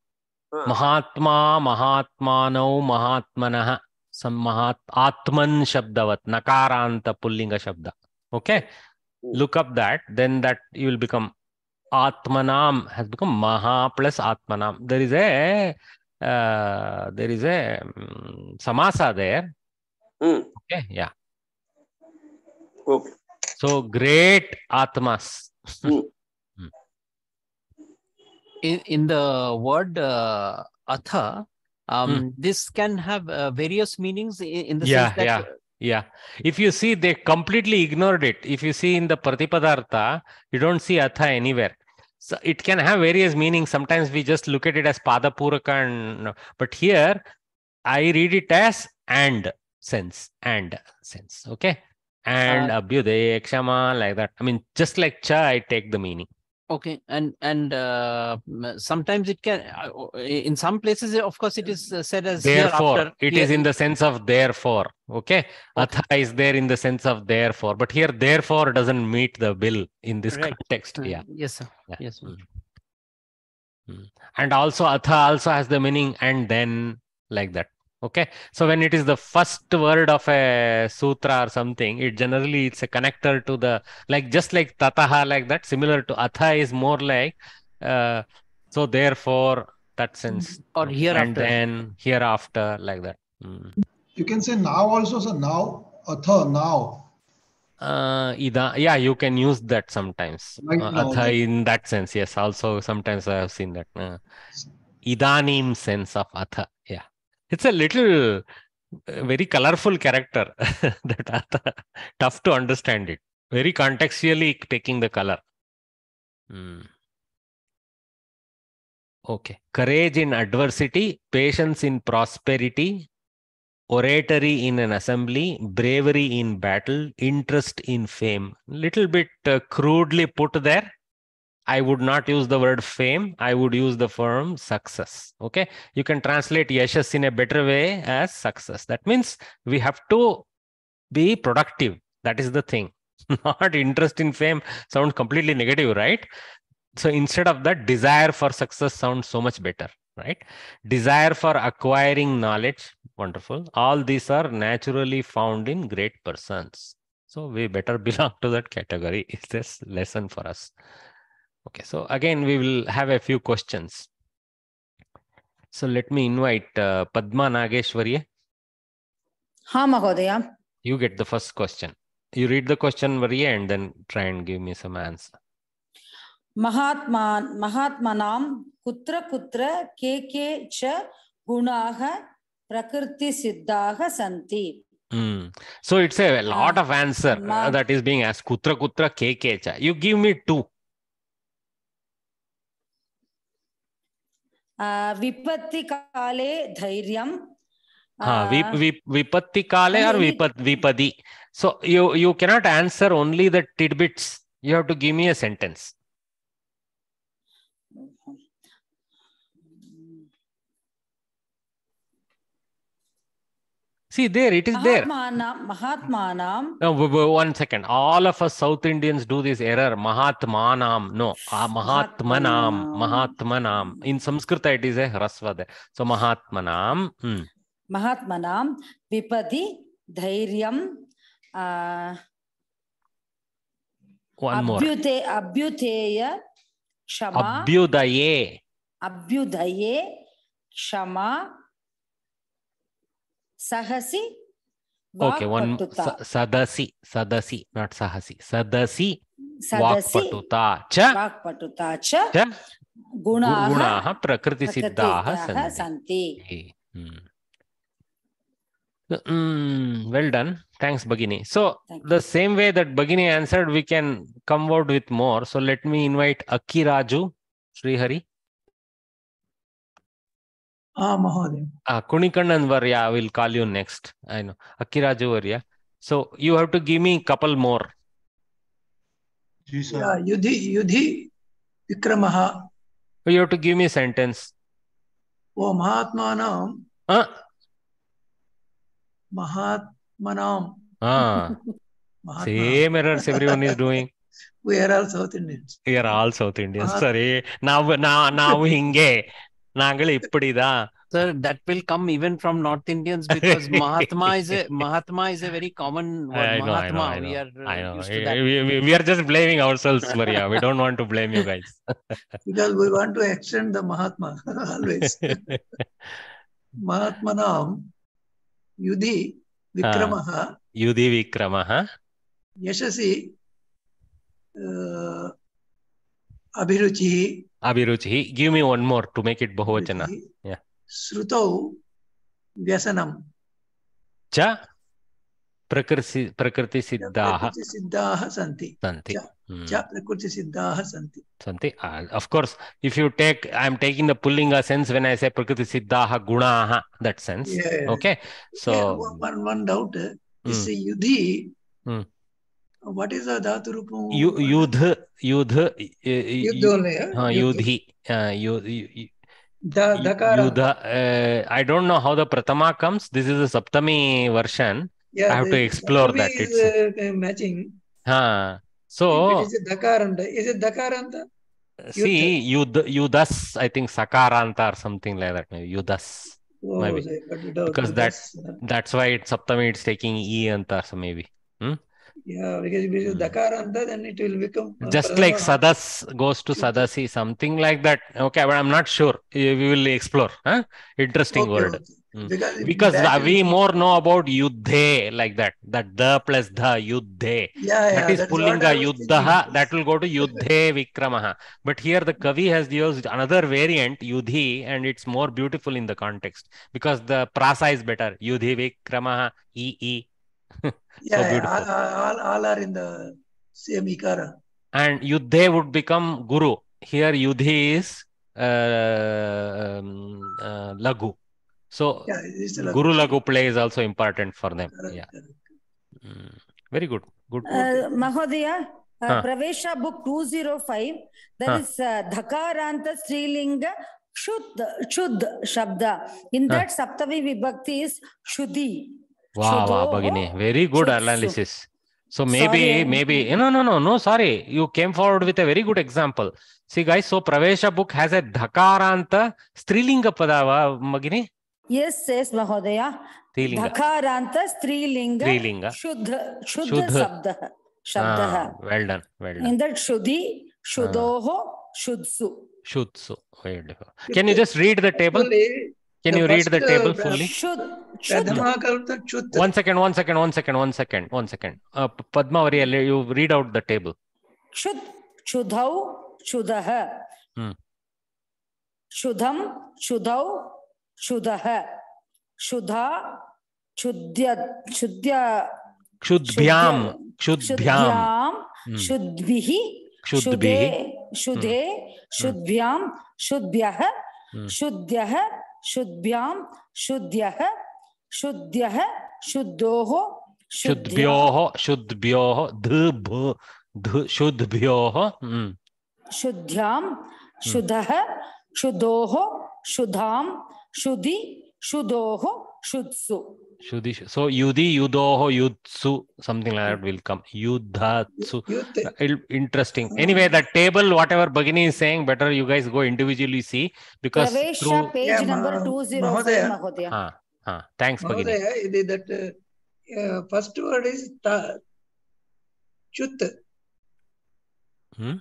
S6: Huh.
S1: Mahatma, Mahatmanau, Mahatmanah. Some Mahat Atman Shabdavat, Nakaranta Pullinga Shabda. Okay. Look up that, then that you will become Atmanam has become Maha plus Atmanam. There is a uh, there is a um, samasa there.
S6: Hmm.
S1: Okay, yeah.
S6: Okay.
S1: So great Atmas.
S6: Hmm.
S3: In, in the word uh, atha, um, this can have uh, various meanings in, in the
S1: Yeah,
S3: sense that
S1: yeah. Yeah. If you see, they completely ignored it. If you see in the Pratipadartha, you don't see Atha anywhere. So it can have various meanings. Sometimes we just look at it as Pada Puraka, and, but here I read it as and sense, and sense. Okay. And uh, Abhyudaya, Kshama, like that. I mean, just like Cha, I take the meaning.
S3: Okay, and and uh, sometimes it can. Uh, in some places, of course, it is uh, said as
S1: Therefore,
S3: hereafter.
S1: it
S3: Here-
S1: is in the sense of therefore. Okay. Atha is there in the sense of therefore. But here, therefore doesn't meet the bill in this
S3: Right.
S1: context.
S3: Uh,
S1: Yeah.
S3: Yes, sir.
S1: Yeah.
S3: Yes. sir.
S1: Mm. Mm. And also Atha also has the meaning and then like that. Okay. So when it is the first word of a sutra or something, it generally it's a connector to the like just like Tataha like that, similar to Atha is more like uh so therefore that sense.
S3: Or
S1: Okay.
S3: hereafter.
S1: And then hereafter like that. Mm.
S9: You can say now also, so now, atha, now.
S1: Uh, ida, yeah, you can use that sometimes.
S9: Right
S1: Uh,
S9: now,
S1: atha
S9: like-
S1: in that sense, yes. Also, sometimes I have seen that. Uh, idanim sense of atha. It's a little uh, very colorful character. that atha, tough to understand it. Very contextually taking the color. Hmm. Okay, courage in adversity, patience in prosperity, oratory in an assembly, bravery in battle, interest in fame. Little bit uh, crudely put there. I would not use the word fame. I would use the term success. Okay. You can translate yashas in a better way as success. That means we have to be productive. That is the thing. Not interest in fame sounds completely negative, right? So instead of that, desire for success sounds so much better, right? Desire for acquiring knowledge, wonderful. All these are naturally found in great persons. So we better belong to that category. Is this lesson for us? Okay, so again, we will have a few questions. So let me invite uh, Padma Nageshwari.
S7: हा महोदय
S1: You get the first question. You read the question, Variya, and then try and give me some answer.
S7: महात्मा महात्मनां कुत्र कुत्र के के च गुणाः प्रकृतिसिद्धाः सन्ति
S1: Hmm. So it's a lot
S7: Ah,
S1: of answer uh,
S7: ma-
S1: that is being asked. Kutra kutra keke cha. You give me two.
S7: विपत्ति काले धैर्य हाँ
S1: वि, वि, विपत्ति काले
S7: और
S1: विपत, विपदी so you you cannot answer only the tidbits you have to give me a sentence See, there it is there.
S7: Mahatmanam.
S1: No, one second. All of us South Indians do this error. Mahatmanam. No, ah, Mahatmanam. Mahatmanam. In Sanskrit, it is a rasva. So, Mahatmanam. Hmm.
S7: Mahatmanam. Vipadi, Dhairyam. Uh,
S1: one more.
S7: Abhyute, abhyuteya, Shama.
S1: Abhyudaye.
S7: Abhyudaye, Shama. सहसि
S1: Okay, one sadasi. Sadasi, not sahasi. Sadasi.
S7: सदसि
S1: Vakpatuta. Cha.
S7: वाक्पटुता च
S1: Cha.
S7: गुणाः प्रकृतिसिद्धाः
S1: santi.
S7: सन्ति
S1: Hmm. Mm, well done. Thanks, Bagini. So,
S7: Thank
S1: the same way that Bagini answered, we can come out with more. So, let me invite Akiraju, Srihari.
S11: Ah, Mahoday.
S1: Ah, Kunikandan Varya, I will call you next. I know. Akiraju Varya. So you have to give me a couple more.
S11: Yeah, Yudhi, Yudhi, Vikramaha.
S1: You have to give me a sentence.
S11: Oh, Mahatmanam.
S1: Huh?
S11: Mahatmanam.
S1: Ah.
S11: Mahatmanam.
S1: Same errors everyone is doing.
S11: we are all South Indians.
S1: We are all South Indians.
S11: Mahat-
S1: Sorry. Now, now, now, hinge. நாங்கள் இப்படிதான்
S3: Sir, that will come even from North Indians because Mahatma is a Mahatma is a very common word.
S1: Know, Mahatma, I know, I know,
S3: we are
S1: I know.
S3: used to that.
S1: We, we, we are just blaming ourselves, Maria. we don't want to blame you guys
S11: because we want to extend the Mahatma always. Mahatmanam Yudhi Vikramaha.
S1: Yudhi Vikramaha.
S11: Yashasi uh, Abhiruchi
S1: Abhiruchi. Give me one more to make it
S11: बहुवचन।
S1: Yeah.
S11: Srutau
S1: च प्रकृति
S11: प्रकृति सिद्धाः
S1: सिद्धाः
S11: सन्ति।
S1: सन्ति।
S11: च हम्म। प्रकृति सिद्धाः
S1: सन्ति। सन्ति। Of course if you take I am taking the pulling a sense when I say प्रकृति सिद्धाः गुणाः that sense okay so
S11: one one doubt is
S1: युधि
S11: what
S1: is धातु रूपम युध
S11: युद्ध हाँ
S1: युधी युद्ध I don't know how the Prathama comes this is a Saptami version I have to explore that it's
S11: matching हाँ सो दकारंत सी युद्ध
S1: युद्धस आई थिंक सकारांत आर समथिंग लाइक दैट युद्धस Whoa, maybe. Because
S11: that's
S1: that's why it's sometimes it's taking E and that's maybe.
S11: Yeah, because if it is Dakaranta, then it will become. uh,
S1: Just like. Sadas goes to Sadasi, something like that. Okay, but I'm not sure. We will explore. Huh? Interesting
S11: Okay,
S1: word. Hmm.
S11: Because
S1: Because
S11: that
S1: we more know about Yuddhe like that. That the plus the Yuddhe.
S11: Yeah, yeah,
S1: that is Pullinga
S11: I was
S1: Yuddhaha.
S11: thinking.
S1: That will go to Yuddhe Vikramaha. But here the Kavi has used another variant, Yudhi, and it's more beautiful in the context because the prasa is better. Yudhi Vikramaha E E. so
S11: Yeah,
S1: beautiful.
S11: all, all, all- all are in the same Ikara.
S1: And Yuddhe would become Guru. Here Yudhi is uh, um, uh, Lagu. So
S11: Yeah, it's Lagu.
S1: Guru Lagu play is also important for them.
S11: Correct,
S1: Yeah.
S11: correct.
S1: Mm. Very good. Good. good.
S7: Uh, Mahodaya, uh,
S1: Huh.
S7: Pravesha book 205, there
S1: Huh.
S7: is uh, Dhakaranta Strilinga Shud, Shud Shabda. In that, Huh. Saptavi Vibhakti is Shuddhi.
S1: Wow, wow, Very good analysis. So maybe,
S7: sorry.
S1: maybe, no, no, no, no, sorry. You came forward with a very good example. See, guys, so Pravesha book has a dhakaranta strilinga padava, Magini.
S7: yes yes
S1: ಮಹೋದಯ
S7: ಧಕಾರ Strilinga,
S1: strilinga.
S7: Shuddha, shuddha,
S1: ಶುದ್ಧ
S7: ಶಬ್ದ ಶಬ್ದ
S1: well well done, done
S7: in that ಶುಧಿ ಶುಧೋಹ ಶುದ್ಸು
S1: ಶುದ್ಸು well done can you just read the Can
S11: the
S1: you read the table
S11: uh,
S1: fully?
S11: Should, should.
S1: One second, one second, one second, one second, one second. Uh, Padmavari, you read out the table.
S7: Shud, Shudhau, Shudaha.
S1: Hmm.
S7: Shudham, Shudhau, Shudaha. Shudha, Shudya, Shudya. Shudbhyam,
S1: Shudbhyam.
S7: Shudbhihi,
S1: Shudbhihi.
S7: Shudhe, Shudbhyam, Shudbhyah, Shudhyah, शुद्भ्याम शुद्य
S1: शुद्य शुद्धो शुद्भ्यो शुद्भ्यो धुभ शुद्भ्यो हम्म।
S7: शुद्ध्याम शुद्ध शुद्धो शुधाम शुद्धि शुद्धो Shudsu.
S1: Shudhi. So Yudhi, Yudoho, Yudsu, something like that will come. Yudhatsu. Interesting. Anyway, the table, whatever Bhagini is saying, better you guys go individually see because
S7: Pravesha,
S1: through.
S7: page
S11: Yeah,
S7: number
S11: Ma-
S7: 205,
S11: Mahodaya.
S1: Ah, ah, thanks, Bhagini.
S11: Mahodaya, that uh, uh, first word is ta, chut.
S1: Hmm?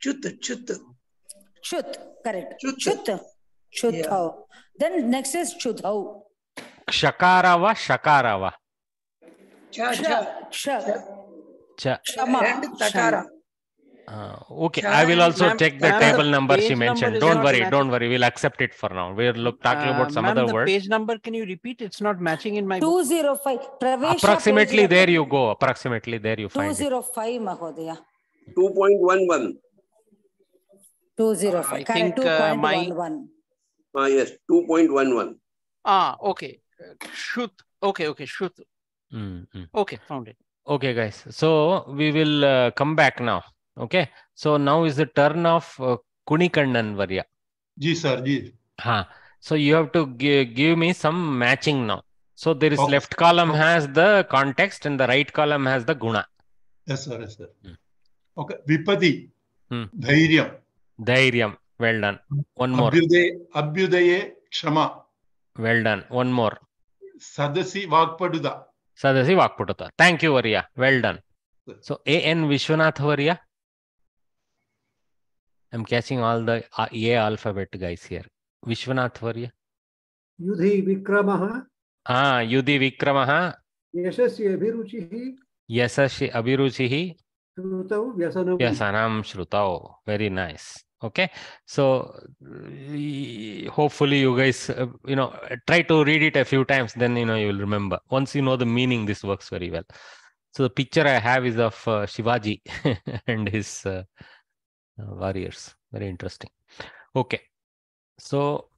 S11: Chut, chut.
S7: Shut, correct.
S11: Chut.
S7: Chut. Chutau. Then next is Chudhau.
S1: Shakarava, Shakarava.
S11: Cha,
S7: Ksha,
S11: cha.
S7: ksha,
S1: Cha.
S7: Shama.
S11: And takara.
S1: Uh, okay,
S11: Cha-
S1: I will also
S3: Ma'am-
S1: check the
S3: ma'am,
S1: table number she
S3: page number
S1: mentioned. Don't worry, don't worry. We'll accept it for now. We're look, talking about
S3: Uh,
S1: some
S3: ma'am,
S1: other
S3: the
S1: word.
S3: page number, can you repeat? It's not matching in my
S7: 205. Pravesha,
S1: Approximately
S7: page
S1: there you go. Approximately there you find it.
S7: 205, Mahodaya.
S6: 2.11.
S7: 205.
S3: I think, uh, my-
S7: 2.11.
S6: Ah, yes, 2.11.
S3: Ah, okay. Uh, Shut. Okay, okay. Shut.
S1: Mm, mm.
S3: Okay, found it.
S1: Okay, guys. So we will uh, come back now. Okay. So now is the turn of uh, Kunikandan Varya.
S9: Ji, sir, ji.
S1: Huh. So you have to gi- give me some matching now. So there is
S9: Okay.
S1: left column
S9: Okay.
S1: has the context and the right column has the guna.
S9: Yes, sir, yes, sir.
S1: Hmm.
S9: Okay, Vipati,
S1: Hmm.
S9: Dhairyam,
S1: Dhairyam. Well done. One more.
S9: Abhyuday, Abhyudaye, Kshama,
S1: Well done. One more.
S9: Sadasi, Vakpaduda.
S1: Sadasi Vakputata. Thank you, Varya. Well done. So A.N. Vishwanath Varya. I'm catching all the uh, A alphabet guys here. Vishwanath Varya.
S12: युधि विक्रमः
S1: Ah, Yudhi Vikramaha.
S12: यशस्य अभिरुचिः
S1: Yasashi Abhiruchihi.
S12: श्रुतौ व्यसनं
S1: Yasanam Shrutao. Very nice. Okay. So hopefully you guys, uh, you know, try to read it a few times, then, you know, you will remember. Once you know the meaning, this works very well. So the picture I have is of uh, Shivaji and his uh, uh, warriors. Very interesting. Okay. So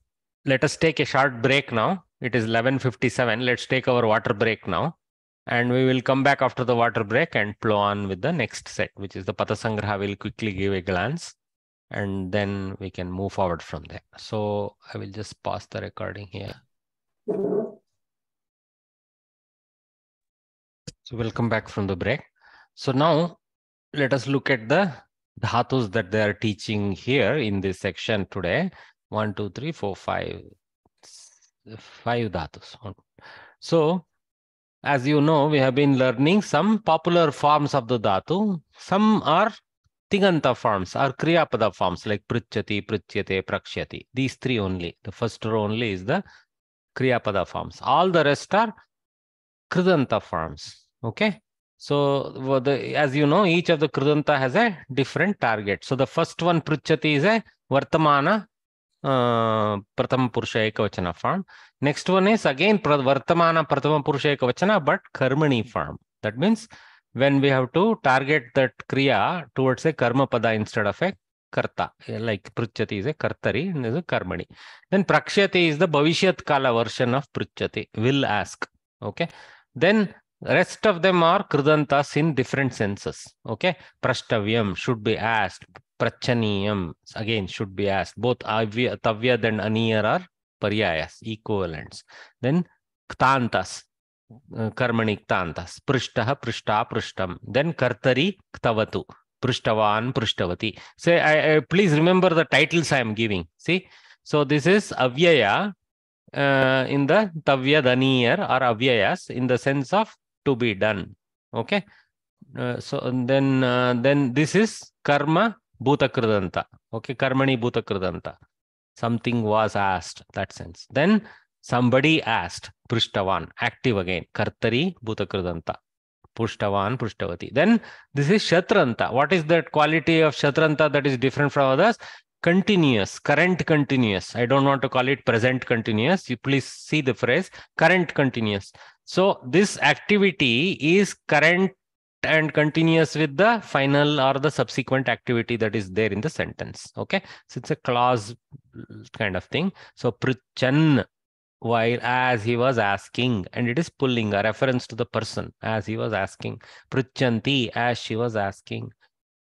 S1: let us take a short break now. It is 11.57. Let's take our water break now. And we will come back after the water break and plow on with the next set, which is the Patasangraha. We'll quickly give a glance and then we can move forward from there. So I will just pause the recording here. So we'll come back from the break. So now let us look at the dhatus that they are teaching here in this section today. One, two, three, four, five, five dhatus. So as you know, we have been learning some popular forms of the dhatu. Some are tiganta forms or kriyapada forms like pruchati, pruchyate, prakshyati. These three only. The first row only is the kriyapada forms. All the rest are kridanta forms. Okay. So the, as you know, each of the kridanta has a different target. So the first one, pruchati, is a vartamana uh, prathama purusha ekavachana form. Next one is again vartamana prathama purusha ekavachana, but karmani form. That means when we have to target that kriya towards a karma pada instead of a karta, like pruchati is a kartari and is a karmani. Then prakshyati is the bhavishyat kala version of pruchati, will ask. Okay. Then rest of them are kridantas in different senses. Okay. Prashtavyam should be asked. Prachaniyam again should be asked. Both avya, and aniyar are paryayas, equivalents. Then ktantas, कर्मणि क्तान्तः स्पृष्टः, पृष्टा, पृष्टं। Then कर्तरी क्तवतु पृष्ठवान पृष्ठवती say please remember the titles I am giving see so this is अव्यय in the तव्य तव्यदनीयर् are अव्यय in the sense of to be done okay so then then this is कर्म भूतकृदन्त ओके कर्मणि भूतकृदन्त something was asked that sense then somebody asked, prishtavan, active again, kartari bhuta kridanta. Pushtavan, Pushtavati. Then this is Shatranta. What is that quality of Shatranta that is different from others? continuous, current continuous. I don't want to call it present continuous. You please see the phrase current continuous. So this activity is current and continuous with the final or the subsequent activity that is there in the sentence. Okay. So it's a clause kind of thing. So prichan while as he was asking, and it is pulling a reference to the person as he was asking. Prichanti as she was asking.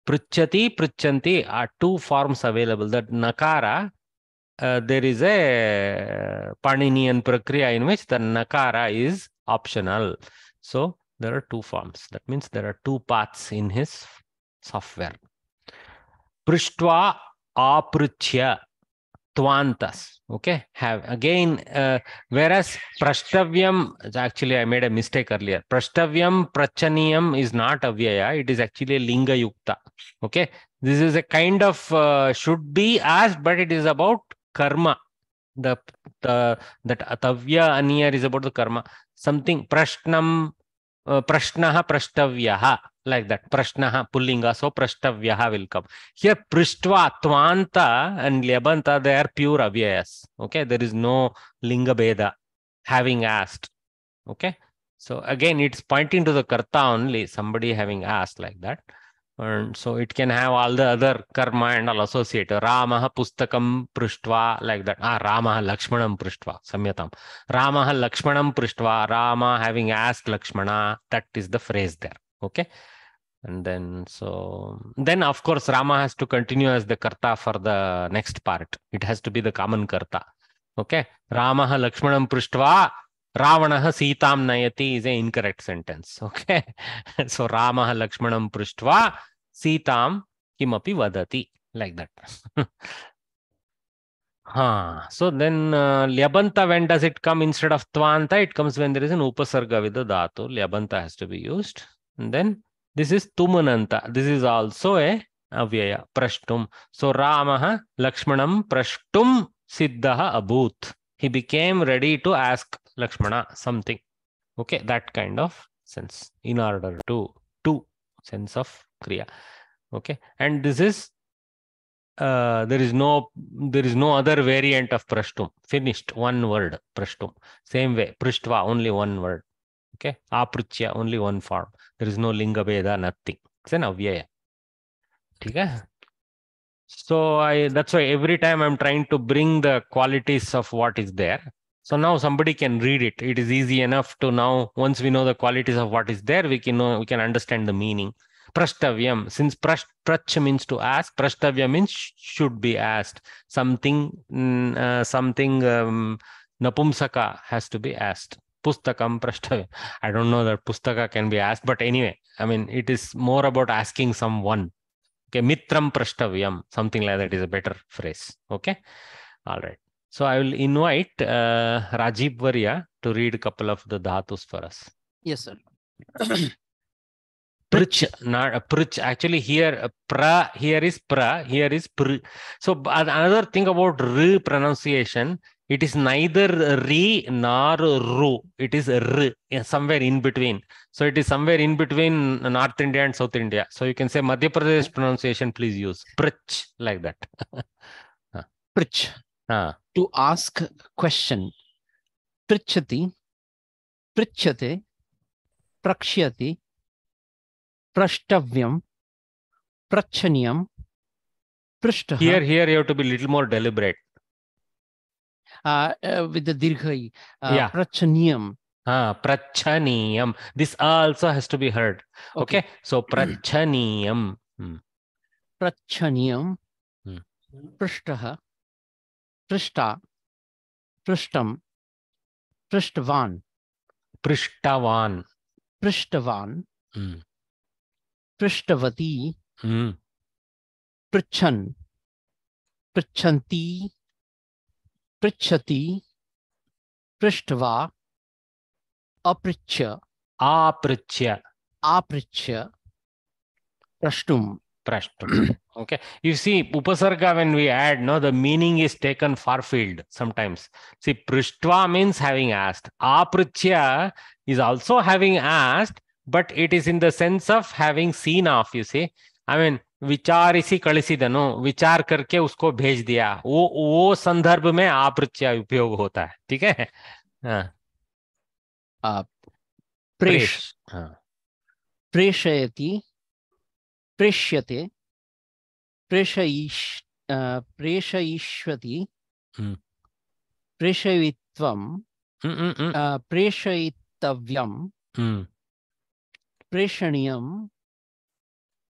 S1: Prichati, prichanti are two forms available. That nakara, uh, there is a Paninian prakriya in which the nakara is optional. So there are two forms. That means there are two paths in his software. Prishtva apruchya twantas. Okay, have again, uh, whereas prashtavyam, actually I made a mistake earlier. Prashtavyam prachaniyam is not avyaya, it is actually linga yukta. Okay, this is a kind of uh, should be asked, but it is about karma. The, the that atavya aniya is about the karma. Something prashnam uh, prashnaha prashtavyaha like that prashnaha pullinga so prashtavyaha will come here prishtva tvanta and lyabanta they are pure avyayas okay? There is no linga beda having asked okay? So again it's pointing to the karta only somebody having asked like that. And so it can have all the other karma and all associated. Ramaha pustakam prishtva like that. Ah ramaha lakshmanam prishtva samyatam. Ramaha lakshmanam prishtva rama having asked lakshmana that is the phrase there okay and then so then of course rama has to continue as the karta for the next part it has to be the common karta okay ramaha lakshmanam prishtva Ravanaha Sitam Nayati is an incorrect sentence. Okay. so Ramaha Lakshmanam Prishtva Sitam Kimapi Vadati. Like that. huh. So then uh, Lyabanta, when does it come instead of Tvanta? It comes when there is an Upasarga with the Dhatu. Lyabanta has to be used. And then this is Tumananta. This is also a Avyaya. Prashtum. So Ramaha Lakshmanam Prashtum Siddhaha Abhut. He became ready to ask Lakshmana something. Okay, that kind of sense in order to to sense of Kriya. Okay, and this is uh, there is no there is no other variant of Prashtum. Finished one word Prashtum. Same way Prishtva only one word. Okay, Apruchya only one form. There is no Linga Veda nothing. It's an avyaya. Okay. So I that's why every time I'm trying to bring the qualities of what is there. So now somebody can read it. It is easy enough to now, once we know the qualities of what is there, we can know we can understand the meaning. Prashtavyam, since prash, prach means to ask, prashtavya means should be asked. Something uh, something um, napumsaka has to be asked. Pustakam prashtavya. I don't know that pustaka can be asked, but anyway, I mean it is more about asking someone. Okay, mitram prashtavyam, something like that is a better phrase. Okay, all right. So I will invite uh, Rajiv Varya to read a couple of the dhatus for us.
S3: Yes, sir.
S1: Prich, not a prich. Actually, here uh, pra here is pra, here is pr. So another thing about r pronunciation, it is neither re nor ru. It is r somewhere in between. So it is somewhere in between North India and South India. So you can say Madhya Pradesh pronunciation. Please use prich like that.
S3: Prich.
S1: Ah.
S3: To ask question. Prichati. Prichate. Prakshyati. Prashtavyam. Prachaniyam. Prishtaha.
S1: Here, here you have to be a little more deliberate.
S3: Uh, uh, with the dirghai. Uh,
S1: Yeah.
S3: Prachaniyam.
S1: Ah, prachaniyam. This also has to be heard. Okay. okay. So prachaniyam. Hmm.
S3: Prachaniyam.
S1: Hmm.
S3: Prishtaha. Prishta. Prishtam. Prishtvan.
S1: Prishtavan.
S3: Prishtavan.
S1: Hmm.
S3: Prishtavati.
S1: Hmm.
S3: Prichan. Prichanti. Prichati. Prishtva. Aprichya.
S1: Aprichya.
S3: Aprichya. Prashtum.
S1: Prashtum. okay. You see, upasarga when we add, no, the meaning is taken far field sometimes. See, prishtva means having asked. Aprichya is also having asked, but it is in the sense of having seen off, you see. I mean, विचारिस कलसी दनो विचार करके उसको भेज दिया। वो वो संदर्भ में आपृत्य उपयोग होता है ठीक है? हाँ।
S3: आप
S1: प्रेश हाँ।
S3: प्रेषयति प्रेशयते प्रेषयिष प्रेषयिष्यति
S1: हम्म।
S3: प्रेषयित्वं
S1: हम्म, हम्म,
S3: प्रेषयितव्यं प्रेषणीयं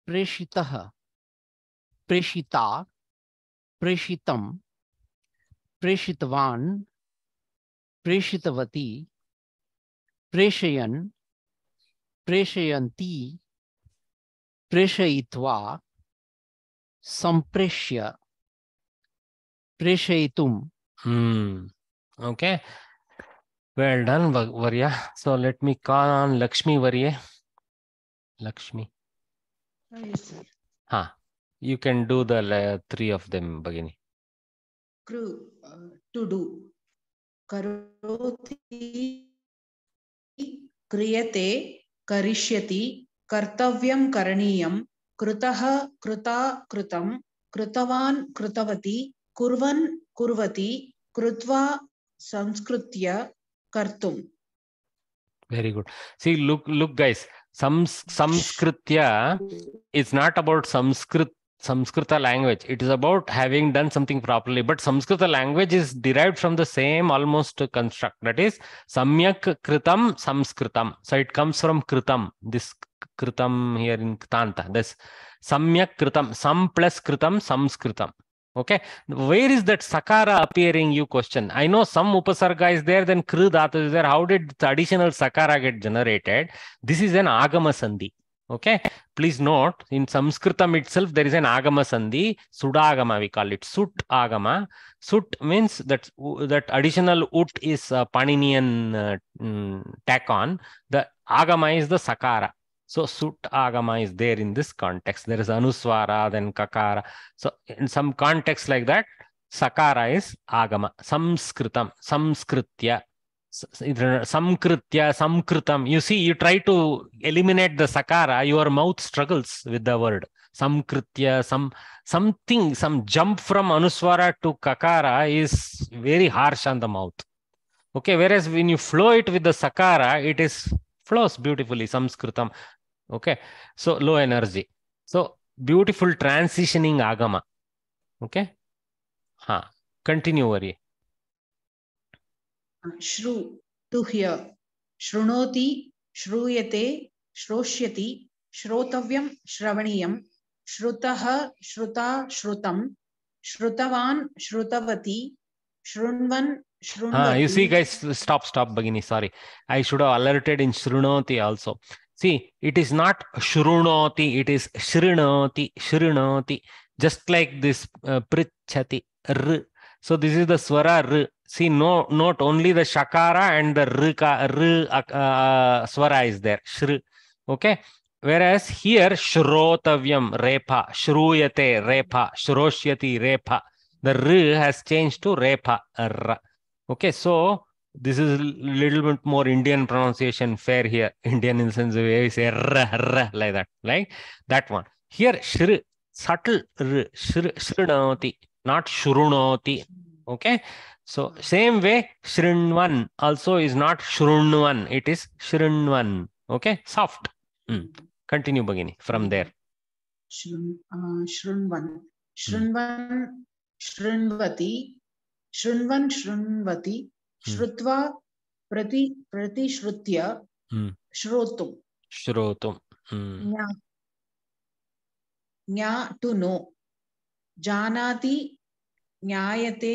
S3: प्रेषितः। प्रेषिता प्रेषितम प्रेषितवान प्रेषितवती प्रेषयन प्रेषयती प्रेषयित्वा संप्रेष्य
S1: प्रेषयितुम। Okay hmm. Well done वर्या। So let me call on Lakshmi
S13: वर्य। लक्ष्मी
S1: हाँ। you can do the three of them, Bhagini.
S13: Kru uh, to do. Karoti kriyate karishyati kartavyam karaniyam krutaha kruta krutam krutavan krutavati kurvan kurvati krutva sanskrutya kartum.
S1: Very good. See, look, look, guys. Sams, samskritya is not about sanskrit. Samskrita language. It is about having done something properly. But Samskrita language is derived from the same almost construct. That is Samyak Kritam Samskritam. So it comes from Kritam. This Kritam here in Ktanta. This Samyak Kritam. Sam plus Kritam Samskritam. Okay. Where is that Sakara appearing? You question. I know some Upasarga is there, then Kru is there. How did the additional Sakara get generated? This is an Agama Sandhi. Okay. Please note in Sanskritam itself, there is an Agama Sandhi, Sudagama, we call it Sut Agama. Sut means that that additional ut is uh, Paninian uh, mm, tack on. The Agama is the Sakara. So Sut Agama is there in this context. There is Anuswara, then Kakara. So in some context like that, Sakara is Agama. Samskritam, Samskritya. Samkritya, Samkritam. You see, you try to eliminate the Sakara, your mouth struggles with the word. Samkritya, some something, some jump from Anuswara to Kakara is very harsh on the mouth. Okay, whereas when you flow it with the Sakara, it is flows beautifully. Samskritam. Okay, so low energy. So beautiful transitioning Agama. Okay. Ha. Continue, Vari.
S13: श्रु to hear शृणोति श्रूयते श्रोष्यति श्रोतव्यं श्रवणीयं श्रुतः श्रुता श्रुतं श्रुतवान् श्रुतवती शृण्वन्
S1: Ah, you see, guys, stop, stop, Bagini. Sorry. I should have alerted in Shrunoti also. See, it is not Shrunoti, it is Shrinoti, Shrinoti. Just like this uh, Prichati, R. So this is the Swara R. See, no, not only the Shakara and the R, R uh, Swara is there. Shri. Okay. Whereas here, Shrotavyam, Repa, Shruyate, Repa, Shroshyati, Repa. The R has changed to Repa, R. Okay, so this is a little bit more Indian pronunciation fair here. Indian in the sense of we say r, r, like that, like that one. Here, shri, subtle r, shri, shrinoti, not shrunoti. Okay, so same way, shrinvan also is not shrunvan, it is shrinvan. Okay, soft. Mm. Continue, Bagini, from there.
S13: शृण् आ, शृण्वन् शृण्वन् शृण्वति शृण्वन् शृण्वति श्रुत्वा प्रति प्रतिश्रुत्य
S1: Hmm.
S13: श्रोतुं
S1: Shrotum. Hmm.
S13: ज्ञा ज्ञा to know जानाति ज्ञायते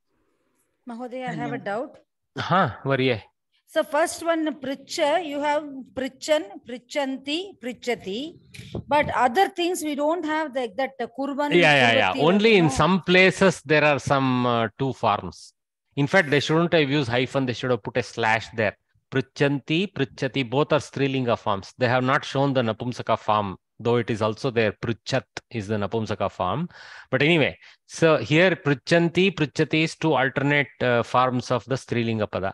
S7: Mahodaya, I have a doubt.
S1: Huh, Variye.
S7: So first one, pricha, you have prichan, prichanti, prichati. But other things, we don't have like that uh, kurvan.
S1: yeah yeah yeah
S7: kurvati,
S1: only in
S7: no.
S1: some places there are some uh, two forms in fact they shouldn't have used hyphen they should have put a slash there prichanti prichati both are strilinga forms they have not shown the napumsaka form though it is also there prichat is the napumsaka form but anyway so here prichanti prichati is two alternate uh, forms of the strilinga pada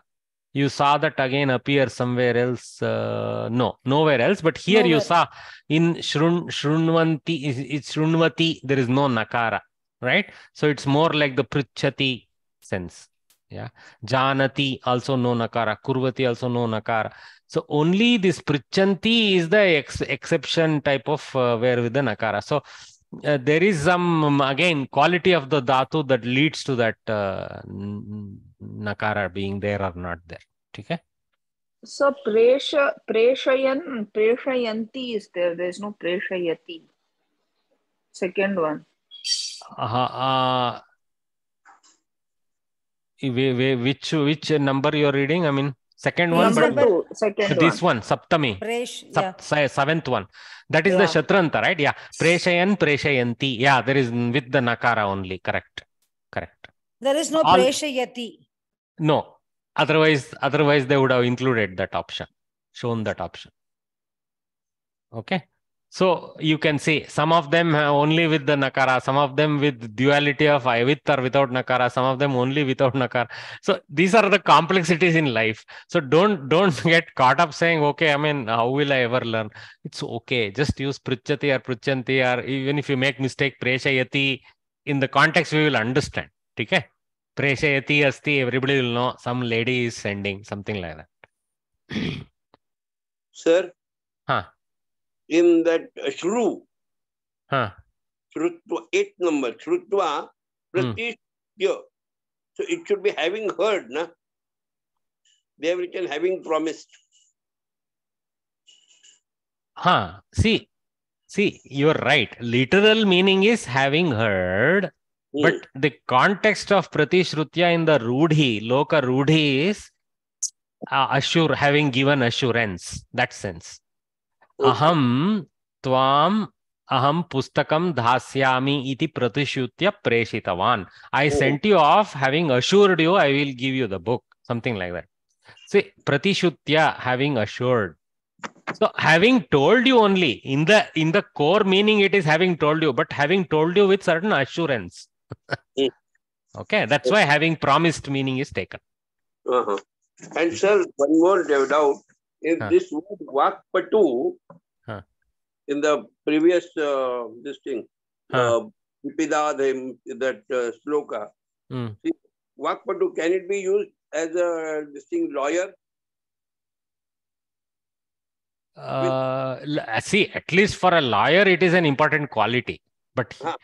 S1: you saw that again appear somewhere else uh, no nowhere else but here you saw in shrun shrunvanti is it's shrunvati there is no nakara right? So it's more like the prichati sense yeah? Janati also no nakara kurvati also no nakara so only this prichanti is the ex- exception type of uh, where with the nakara so uh, there is some um, again quality of the dhatu that leads to that uh, nakara being there or not there okay
S4: So presha preshayan preshayanti is there. There is no preshayati. Second one.
S1: uh, uh, whi- whi- which which number you're reading i mean second one
S4: Number
S1: but-
S4: two.
S1: This
S4: one.
S1: one saptami.
S7: Presh,
S1: Sap-
S7: yeah.
S1: seventh one. That is the
S7: Yeah.
S1: shatranta right? Yeah. Preshayan preshayanti. Yeah there is with the nakara only. Correct. Correct.
S7: There is no
S1: All-
S7: preshayati.
S1: no. Otherwise otherwise they would have included that option. Shown that option. Okay so you can see some of them only with the nakara some of them with duality of i with or without nakara some of them only without nakara. So these are the complexities in life. So don't don't get caught up saying okay i mean how will i ever learn? It's okay. Just use prichati or prichanti or even if you make mistake preshayati in the context we will understand. Okay? Preshayati asti everybody will know some lady is sending something like that.
S6: Sir, in that uh, shru,
S1: huh
S6: shrutva, eighth number, shrutva, pratishtya. So it should be having heard, na? They have written having promised.
S1: Huh. See, see, you're right. Literal meaning is having heard, but the context of Pratishrutya in the Rudhi, Loka Rudhi is uh, assure, having given assurance, that sense. अहम त्वाम अहम पुस्तकम धास्यामी इति प्रतिशूत्य प्रेषितवान। I sent you of having assured you I will give you the book something like that see प्रतिशूत्य having assured so having told you only in the in the core meaning it is having told you but having told you with certain assurance okay that's why having promised meaning is taken.
S6: Uh-huh. and sir one If
S1: Huh.
S6: this word Vakpatu
S1: Huh.
S6: in the previous uh, this thing,
S1: Huh.
S6: uh, that uh, sloka,
S1: Mm.
S6: see, Vakpatu, can it be used as a this thing lawyer?
S1: Uh, see, at least for a lawyer, it is an important quality. But
S6: Huh.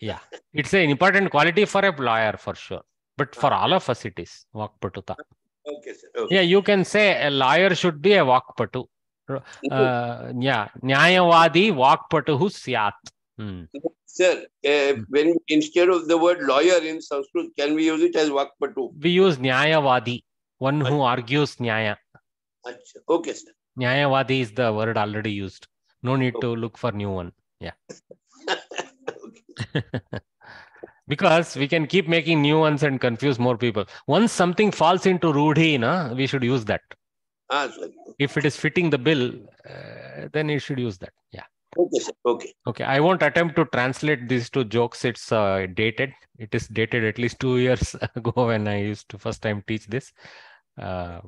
S1: yeah, it's an important quality for a lawyer for sure. But for all of us, it is Vakpatuta.
S6: Okay, sir. Okay.
S1: Yeah, you can say a lawyer should be a Vakpatu. Uh, yeah, Nyayavadi Vakpatuhu Syat. Hmm.
S6: Sir, uh, when instead of the word lawyer in Sanskrit, can we use it as Vakpatu?
S1: We use Nyayavadi, one who argues Nyaya.
S6: Acha. Okay, sir.
S1: Nyayavadi is the word already used. No need to look for new one. Yeah. because we can keep making new ones and confuse more people. Once something falls into Rudhi, na, we should use that. If it is fitting the bill, uh, then you should use that. Yeah.
S6: Okay, sir. Okay.
S1: Okay. I won't attempt to translate these two jokes. It's uh, dated. It is dated at least two years ago when I used to first time teach this. Uh,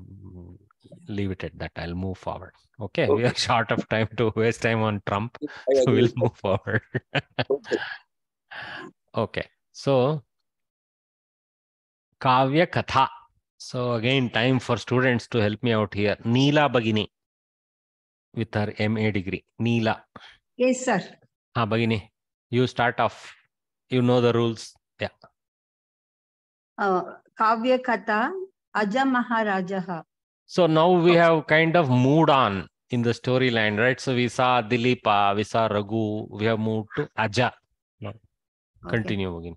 S1: leave it at that. I'll move forward. Okay. We are short of time to waste time on Trump. So we'll move forward.
S6: Okay.
S1: Okay. So Kavya Katha. So again, time for students to help me out here. Neela Bagini with her MA degree. Neela.
S14: Yes, sir.
S1: Ha Bagini. You start off. You know the rules. Yeah.
S14: Uh, Kavya Katha, Aja Maharajaha.
S1: So now we have kind of moved on in the storyline, right? So we saw Dilipa, we saw Raghu, we have moved to Aja. No. Okay. Continue again.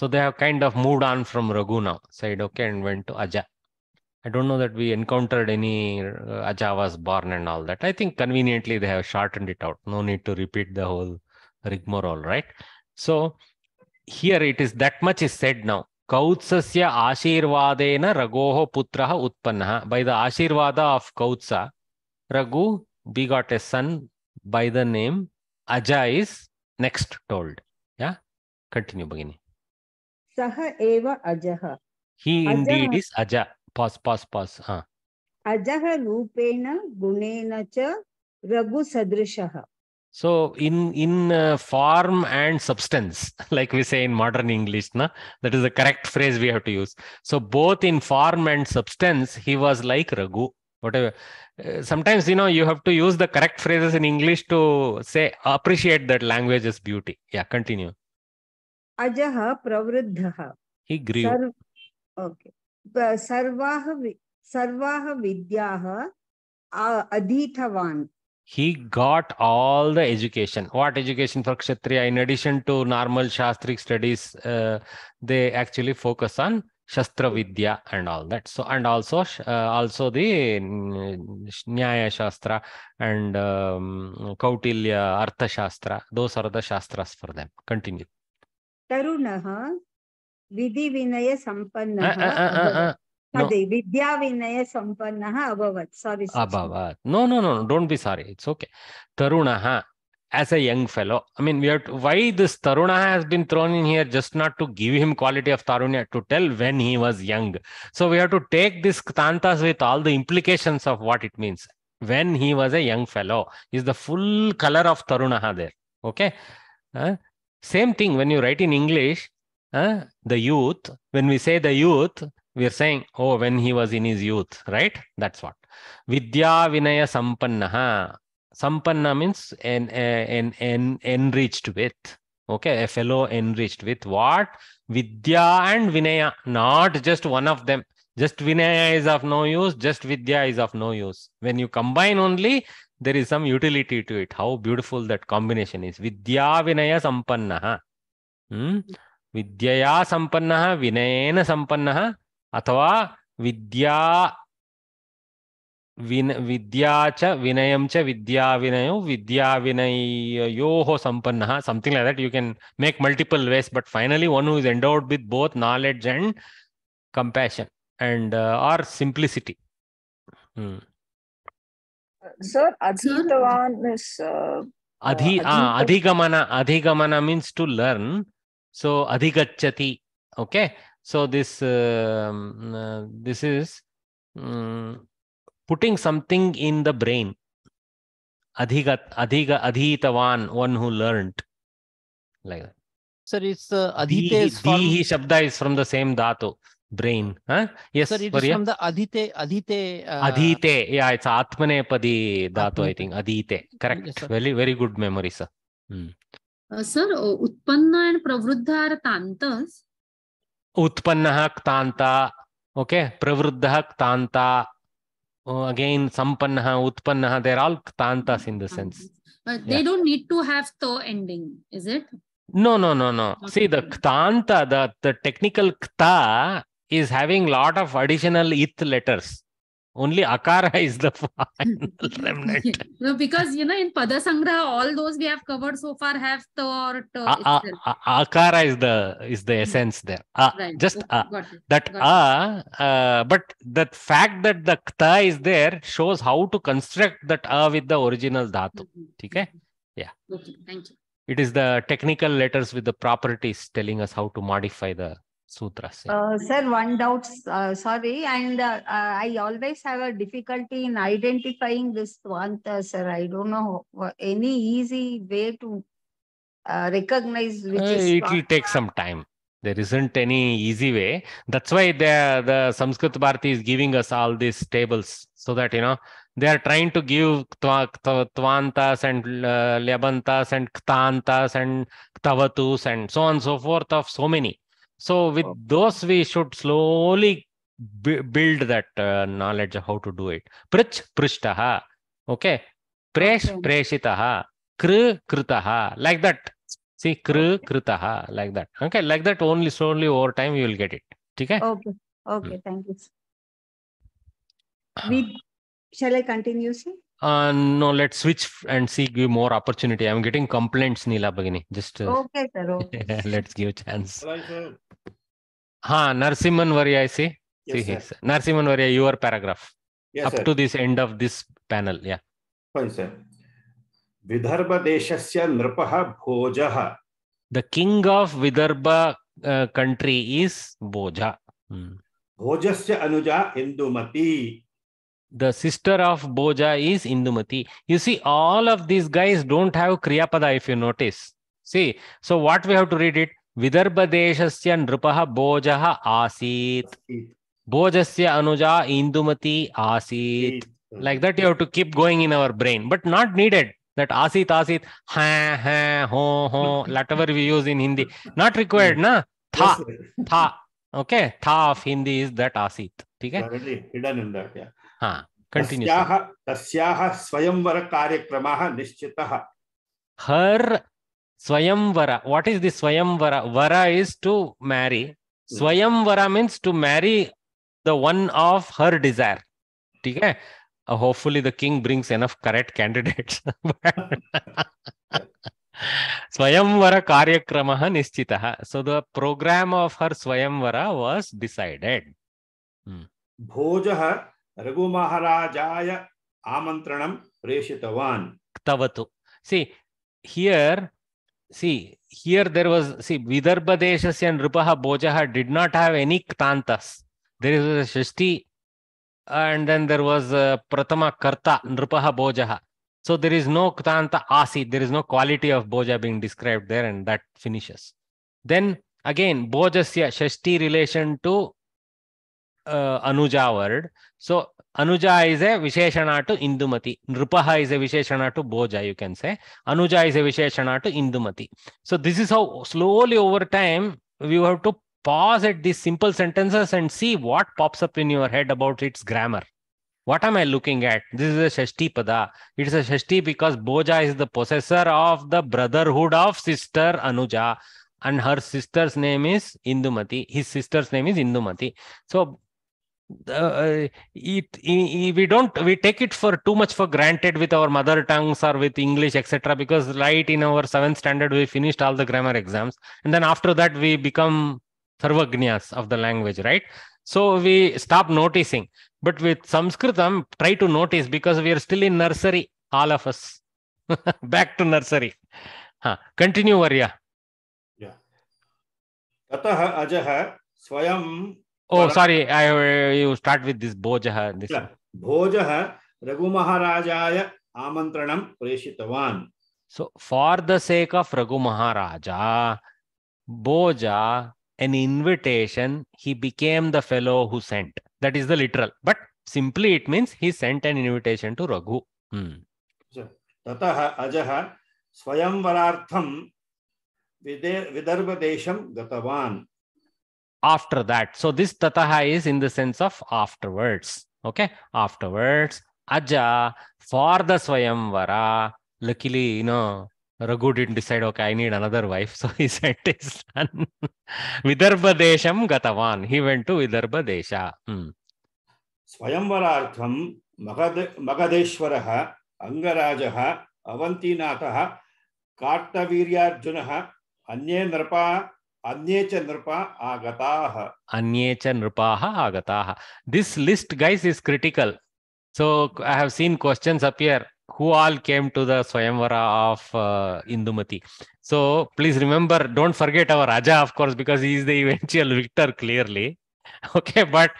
S1: So they have kind of moved on from Raghu now, said okay, and went to Aja. I don't know that we encountered any uh, was born and all that. I think conveniently they have shortened it out. No need to repeat the whole rigmarole, right? So here it is that much is said now. Kautsasya ashirvadena ragoho putraha utpannaha. By the ashirvada of Kautsa, Raghu begot a son by the name Aja is next told. Yeah, continue, Bhagini.
S14: Saha eva ajaha.
S1: He
S14: ajaha.
S1: indeed is aja. Pause, pause, pause. Huh.
S14: Ajaha rupena gunena cha raghu sadrishaha.
S1: So in in uh, form and substance, like we say in modern English, na? that is the correct phrase we have to use. So both in form and substance, he was like raghu. Whatever. Uh, sometimes you know you have to use the correct phrases in English to say appreciate that language's beauty. Yeah, continue.
S14: अजः प्रवृद्धः
S1: He grew.
S14: सर्व okay सर्वाः सर्वाः विद्याः अधीतवान्
S1: he got all the education. What education for Kshatriya? In addition to normal Shastric studies, uh, they actually focus on Shastra Vidya and all that. So, and also, uh, also the mm, Nyaya Shastra and um, Kautilya Artha Shastra. Those are the Shastras for them. Continue.
S14: तरुण
S1: विधि विनय संपन्न implication of it mean when he was a fellow is the full colour of Tarun there okay same thing when you write in English, uh, the youth, when we say the youth, we are saying, oh, when he was in his youth, right? That's what. Vidya Vinaya Sampannaha. Sampanna means en, en, en, enriched with. Okay, a fellow enriched with what? Vidya and Vinaya, not just one of them. Just Vinaya is of no use, just Vidya is of no use. When you combine only, there is some utility to it. How beautiful that combination is. Vidya Vinaya Sampannaha. Hmm? विद्यया सम्पन्नः विनयेन सम्पन्नः अथवा विद्या win विद्या च विनयं च विद्या विनयो विद्या विनयोः सम्पन्नः something like that you can make multiple ways but finally one who is endowed with both knowledge and compassion and uh, or simplicity Hmm.
S4: Sir, Adhitavan is uh,
S1: Adhi,
S4: uh,
S1: ah, adhigamana, adhigamana means to learn. So adhigachati. Okay. So this um, uh, this is um, putting something in the brain. Adhigat, adhiga, adhitavan, one who learned. Like that.
S3: Sir, it's uh, Adhite is from,
S1: shabda is from the same dhatu, brain. Huh? Yes,
S3: sir, it is
S1: Varya?
S3: from the Adhite, Adhite. Uh,
S1: Adhite. Yeah, it's Atmanepadi dhatu, I think. Adhite. Correct.
S3: Yes,
S1: very, very good memory, sir. Hmm.
S8: Uh, sir, uh, utpanna and pravruddha are tantas.
S1: उत्पन्नः क्तान्ता okay प्रवृद्धः क्तान्ता again संपन्नः उत्पन्नः देर आल क्तान्तास in the sense
S8: Uh, they
S1: Yeah.
S8: don't need to have the ending, is it?
S1: no no no no okay. see the ktanta the the technical kta is having lot of additional ith letters. Only akara is the final remnant.
S8: no, because you know in Padasangraha, all those we have covered so far have the or uh,
S1: a, a, a, akara is the is the hmm. essence there.
S8: Right.
S1: Just
S8: okay.
S1: a. that a, uh, but the fact that the kta is there shows how to construct that a with the original dhatu. Mm-hmm. Okay? Mm-hmm. Yeah.
S8: Okay. Thank you.
S1: It is the technical letters with the properties telling us how to modify the sutras.
S14: Uh, sir, one doubt, uh, sorry, and uh, uh, I always have a difficulty in identifying this Svanta, sir. I don't know any easy way to uh, recognize which
S1: Uh,
S14: is
S1: it will take some time there isn't any easy way that's why the the sanskrit bharati is giving us all these tables so that you know They are trying to give twa- twa- twantas and uh, lyabantas and ktantas and ktavatus and so on and so forth of so many. So with those, we should slowly bu- build that uh, knowledge of how to do it. Prich prishtaha. Okay. Presh
S14: Okay.
S1: preshitaha. Kr kritaha. Like that. See, kr kritaha. Like that. Okay. Like that only slowly over time you will get it. Okay.
S14: Okay, okay, thank you. We, shall I continue, sir?
S1: Uh, no, let's switch and see, give more opportunity. I'm getting complaints, Neela Bagini. Just uh,
S14: Okay, sir, okay.
S1: let's give chance.
S15: Right, sir.
S1: Ha, Narsimhan Varya, I see.
S15: Yes,
S1: see
S15: sir.
S1: his. Narsimhan Varya, your paragraph.
S15: Yes,
S1: Up
S15: sir.
S1: to this end of this panel. Yeah.
S15: Fine, sir. विदर्भदेशस्य नृपः भोजः
S1: The king of Vidarbha uh, country is Boja. Hmm.
S15: भोजस्य Anuja Indumati
S1: The sister of Bhoja is Indumati. You see, all of these guys don't have Kriyapada if you notice. See, so what we have to read it? Deshasya nrupaha Bhojaha asit. Bhojasya anuja Indumati asit. Hmm. Like that, you have to keep going in our brain, but not needed. That asit, asit, ha, ha, ho, ho, whatever we use in Hindi. Not hmm. required, na? Tha, tha. Okay, tha of Hindi is that asit. Okay?
S15: Hidden in that, yeah.
S1: हाँ
S15: तस्याः तस्याः स्वयंवरकार्यक्रमः निश्चितः।
S1: हर स्वयंवर what is this swayamvar? Were is to marry swayamvara means to marry the one of her desire ठीक है? Hopefully the king brings enough correct candidates swayamvar कार्यक्रम निश्चित. So the programme of her swayamvar was decided
S15: भोज रघुमहाराजाय आमन्त्रणं प्रेषितवान्
S1: see, here there was, see, Vidarbha Deshasya and Nrupaha Bojaha did not have any Ktantas. There is a Shashti and then there was uh, Pratama Karta, Nrupaha Bojaha. So there is no Ktanta Asi, there is no quality of Boja being described there and that finishes. Then again, Bojasya, Shashti relation to uh, Anuja word. So Anuja is a Visheshana to Indumati. Nrupaha is a Visheshana to Boja, you can say. Anuja is a Visheshana to Indumati. So this is how slowly over time we have to pause at these simple sentences and see what pops up in your head about its grammar. What am I looking at? This is a Shashti Pada. It is a Shashti because Boja is the possessor of the brotherhood of sister Anuja and her sister's name is Indumati. His sister's name is Indumati. So uh, it, i- i- we don't we take it for too much for granted with our mother tongues or with english etc because right in our seventh standard we finished all the grammar exams and then after that we become sarvagnyas of the language right so we stop noticing but with sanskritam try to notice because we are still in nursery all of us back to nursery huh. continue varya
S15: ततः अजः स्वयं
S1: oh sorry i uh, you start with this bojaha this
S15: Yeah. भोजः रघुमहाराजाय आमन्त्रणं प्रेषितवान्
S1: So, for the sake of Raghu Maharaja, Boja, an invitation, he became the fellow who sent. That is the literal. But simply it means he sent an invitation to Raghu. Hmm.
S15: ततः अजः स्वयंवरार्थं विदे विदर्भदेशं गतवान्
S1: After that. So, this tataha is in the sense of afterwards. Okay. Afterwards, Aja, for the Swayamvara, luckily, you know, Raghu didn't decide, okay, I need another wife. So he sent his son. Vidarbha Desham Gatavan. He went to Vidarbha Desha. Hmm.
S15: स्वयंवरार्थं Magadh मगधेश्वरः अङ्गराजः अवन्तीनाथः कार्तवीर्यार्जुनः अन्ये नृपा अन्ये च नृपा आगताः
S1: Anye cha nrupaha agataha. This list, guys, is critical. So I have seen questions appear. Who all came to the Swayamvara of uh, Indumati? So please remember, don't forget our Raja, of course, because he is the eventual victor, clearly. Okay, but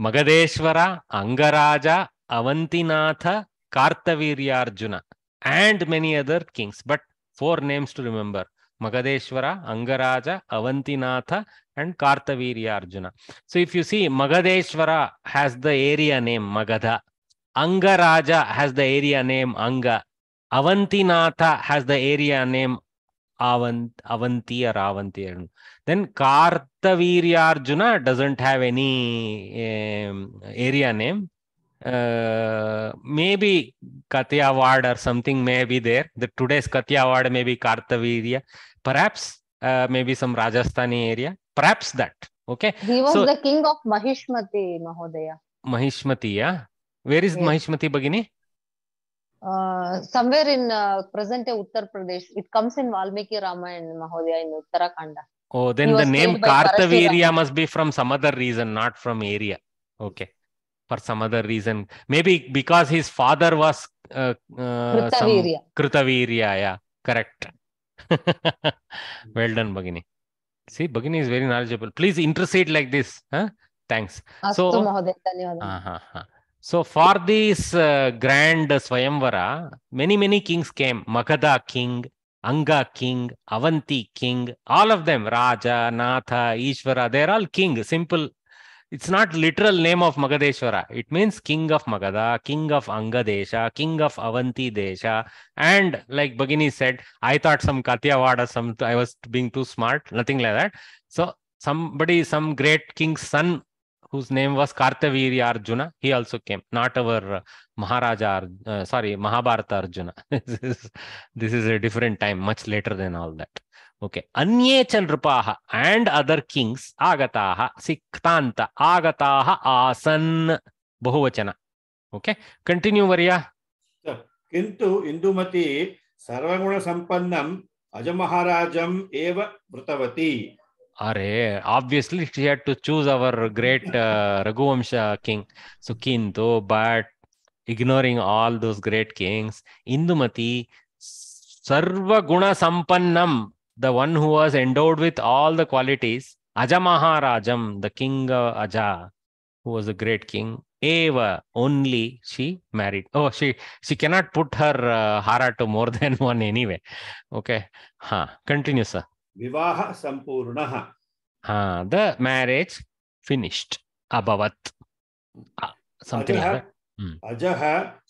S1: Magadeshwara, Angaraja, Avantinatha, Kartaviryarjuna, and many other kings. But four names to remember. Magadeshwara, Angaraja, Avantinatha, and Kartavirya Arjuna. So if you see, Magadeshwara has the area name Magadha. Angaraja has the area name Anga. Avantinatha has the area name Avant, Avanti or Avanti. Then Kartaviryarjuna doesn't have any um, area name. Uh, maybe Katyawad or something may be there. The today's Katyawad may be Kartavirya. Perhaps uh, maybe some Rajasthani area. Perhaps that. Okay.
S2: He was
S1: So-
S2: the king of Mahishmati, Mahodaya.
S1: Mahishmati, yeah. Where is
S2: Yes.
S1: Mahishmati Bhagini?
S2: Uh, somewhere in uh, present day Uttar Pradesh. It comes in Valmiki Ramayana, Mahodaya, in Uttarakhand.
S1: Oh, then
S2: He
S1: the name. Kartavirya must be from some other reason, not from area. Okay. For some other reason. Maybe because his father was uh, uh,
S2: Kritavirya.
S1: Kritavirya, yeah. Correct. well done, Bhagini. See, Bhagini is very knowledgeable. Please intercede like this. Huh? Thanks. So, uh-huh. So for this uh, grand Swayamvara, many, many kings came. Magadha king, Anga king, Avanti king, all of them, Raja, Natha, Ishvara, they're all king. Simple. It's not literal name of Magadeshwara. It means king of Magadha, king of Anga Desha, king of Avanti Desha. And like Bhagini said, I thought some Kathiawada, some I was being too smart, nothing like that. So somebody, some great king's son whose name was Kartavirya Arjuna. He also came, not our uh, Maharaja, uh, sorry, Mahabharata Arjuna. this, is, this is a different time, much later than all that. Okay अन्ये च नृपाः and other kings आगताः सिक्तान्त आगताः आसन् बहुवचन okay continue वर्य
S15: किन्तु इन्दुमती सर्वगुणसम्पन्नम् अजमहाराजम् एव वृतवती
S1: अरे obviously she had to choose our great Raghuvansha king so किन्तु but ignoring all those great kings Indumati सर्वगुणसम्पन्नम् the one who was endowed with all the qualities, Aja Maharajam, the king uh, Aja, who was a great king, Eva, only she married. Oh, she she cannot put her uh, hara to more than one anyway. Okay. Huh. Continue, sir.
S15: विवाहः सम्पूर्णः
S1: Ah, the marriage finished. Abhavat. Ah, something like that. Hmm.
S15: अजः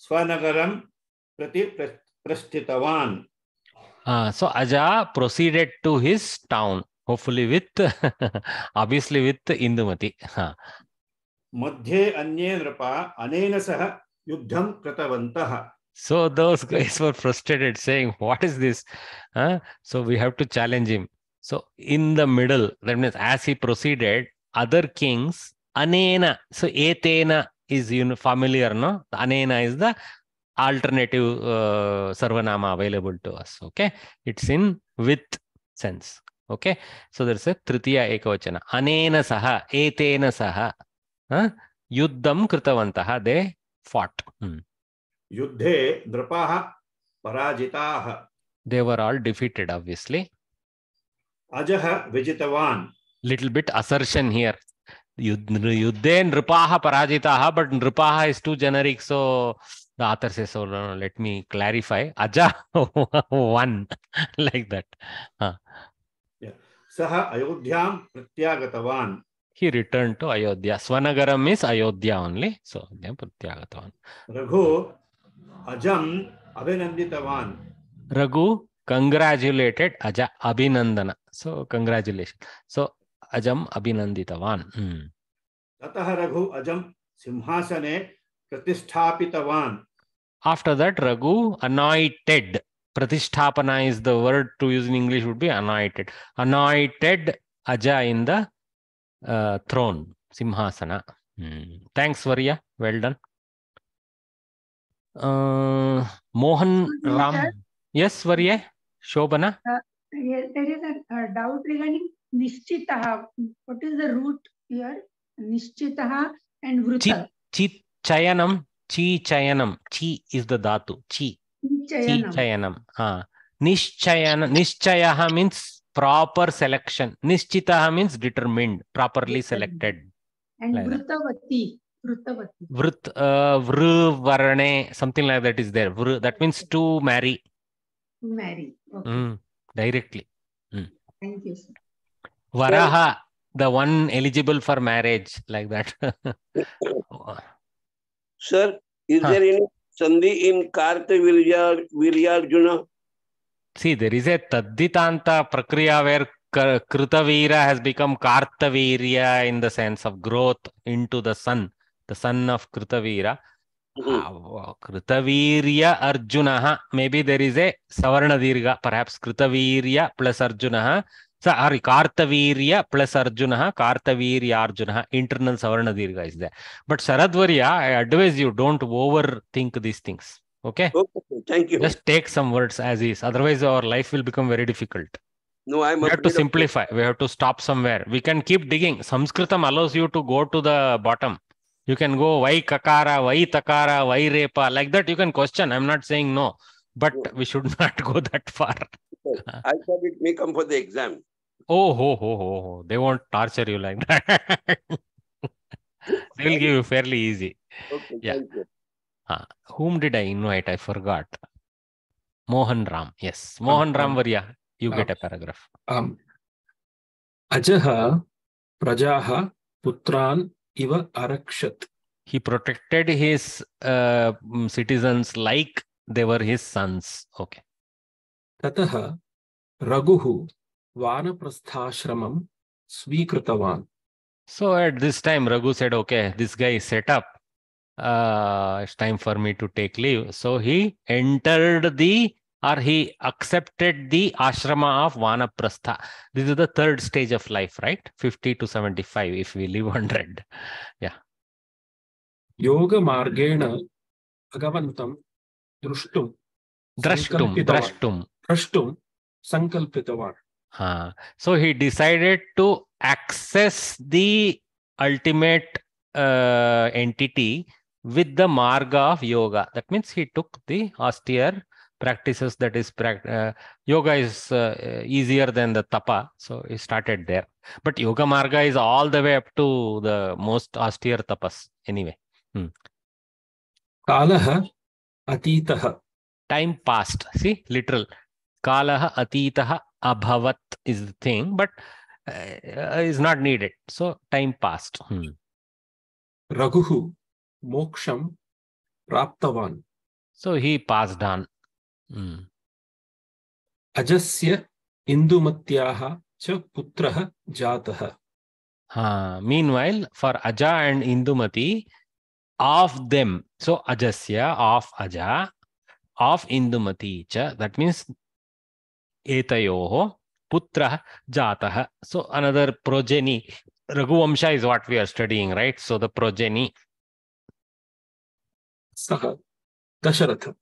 S15: स्वनगरं प्रति प्र-
S1: Uh, so Aja proceeded to his town, hopefully with, obviously with Indumati.
S15: Madhye anye anena saha yuddham kratavantaha.
S1: So those guys were frustrated saying, what is this? So we have to challenge him. So in the middle, that means as he proceeded, other kings, anena, so etena is you know, familiar, no? Anena is the alternative uh, Sarvanama available to us. Okay. It's in with sense. Okay. So there's a Tritiya Ekavachana. Anena Saha, Etena Saha. Huh? Yuddham Kritavantaha. They fought. Hmm.
S15: युद्धे नृपाः पराजिताः
S1: They were all defeated, obviously.
S15: अजः विजितवान्
S1: Little bit assertion here. Yud- Yuddhe nripaha parajitaha, but nripaha is too generic. So the author says, so no, no, let me clarify. Aja won like that. Huh.
S15: सः अयोध्यां प्रत्यागतवान्
S1: He returned to Ayodhya. Swanagaram is Ayodhya only. So Ayodhya pratyagatavan.
S15: Raghu अजम् अभिनन्दितवान्
S1: Raghu congratulated Aja Abhinandana. So congratulations. So Ajam Abhinanditavan. Hmm.
S15: ततः रघु अजं सिंहासने प्रतिष्ठापितवान्
S1: After that, Raghu anointed. Pratisthapana is the word to use in English would be anointed. Anointed Aja in the uh, throne, Simhasana. Hmm. Thanks, Varya. Well done. Uh, Mohan
S16: Sir?
S1: Ram. Yes, Varya. Shobana.
S16: Uh, there is a, a doubt regarding Nishchitaha. What is the root here? Nishchitaha and Vruta.
S1: Chi Chayanam. Chi Chayanam. Chi is the dhatu. Chi. Chi
S16: Chayanam.
S1: Chayanam. Ah. Nishchayana. Nishchayaha means proper selection. Nishchitaha means determined, properly selected.
S16: And
S1: like.
S16: Vrutavati. Vrutavati.
S1: Vrit, uh, vru, varane, something like that is there. Vru, that means to marry
S16: Marry. Okay.
S1: Mm, directly. Mm.
S16: Thank you, sir.
S1: Varaha, the one eligible for marriage, like that.
S6: Sir is there any संधि in कार्त वीरार्जुन
S1: C there is a तद्दितांत प्रक्रिया where Kritavira has become Kartavira in the sense of growth into the son the son of Kritavira Kritavira Arjuna maybe there is a सवर्ण दीर्घ perhaps Kritavirya plus Arjuna Sorry, Kartavirya plus Arjunaha, Kartavirya Arjunaha. Internal Savarna Dirga is there. But Saradvarya, I advise you don't overthink these things. Okay?
S6: Okay, thank you.
S1: Just take some words as is. Otherwise, our life will become very difficult.
S6: No, I
S1: have to simplify. We have to stop somewhere. We can keep digging. Sanskritam allows you to go to the bottom. You can go why kakara, why takara, why repa. Like that, you can question. I'm not saying no, but no. we should not go that far.
S6: I thought it may come for the exam.
S1: Oh, ho, ho, ho, ho. They won't torture you like that. they will give you fairly easy.
S6: Okay,
S1: yeah. Uh, whom did I invite? I forgot. Mohan Ram. Yes. Mohan um, Ram
S17: um,
S1: Varya. You
S17: um,
S1: get a um, paragraph.
S17: Um, Ajaha Prajaha Putran Iva Arakshat.
S1: He protected his uh, mm, citizens like they were his sons. Okay.
S17: Tataha Raghuhu वानप्रस्थाश्रमं स्वीकृतवान्
S1: So at this time, Raghu said, okay, this guy is set up. Uh, it's time for me to take leave. So he entered the, or he accepted the ashrama of Vanaprastha. This is the third stage of life, right? 50 to 75, if we live 100. Yeah.
S17: योगमार्गेण भगवन्तं द्रष्टुं
S1: Drashtum,
S17: सङ्कल्पितवान्
S1: drashtum.
S17: द्रष्टुं सङ्कल्पितवान्
S1: So he decided to access the ultimate uh, entity with the marga of yoga. That means he took the austere practices that is uh, yoga is uh, easier than the tapa so he started there but yoga marga is all the way up to the most austere tapas anyway hmm.
S17: kalah atitah
S1: time passed. see literal kalah atitah abhavat is the thing, but uh, is not needed. So time passed. Hmm.
S17: Raghu moksham praptavan.
S1: So he passed on. Hmm.
S17: Ajasya indumatyaha cha putraha jataha.
S1: Uh, meanwhile, for Aja and Indumati, of them, so Ajasya, of Aja, of Indumati cha, that means Etayoho, Putra Jatah. So another progeny. Raghuvamsha is what we are studying, right? So the progeny,
S17: सः Dasharath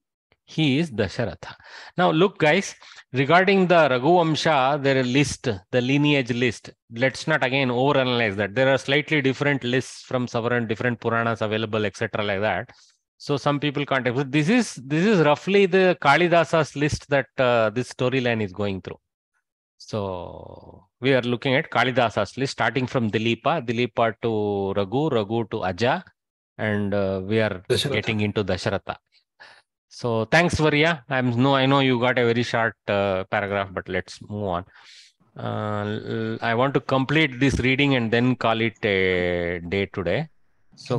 S1: he is Dasharatha. Now look guys, regarding the Raghuvamsha, there is list, the lineage list. Let's not again overanalyze that. There are slightly different lists from several different Puranas available, etc. like that. So some people can't. but This is this is roughly the Kalidasa's list that uh, this storyline is going through. So we are looking at Kalidasa's list, starting from Dilipa, Dilipa to Raghu, Raghu to Aja, and uh, we are
S17: Dasharatha.
S1: getting into Dasharatha. So thanks, Varya. I'm no, I know you got a very short uh, paragraph, but let's move on. Uh, I want to complete this reading and then call it a day today. So,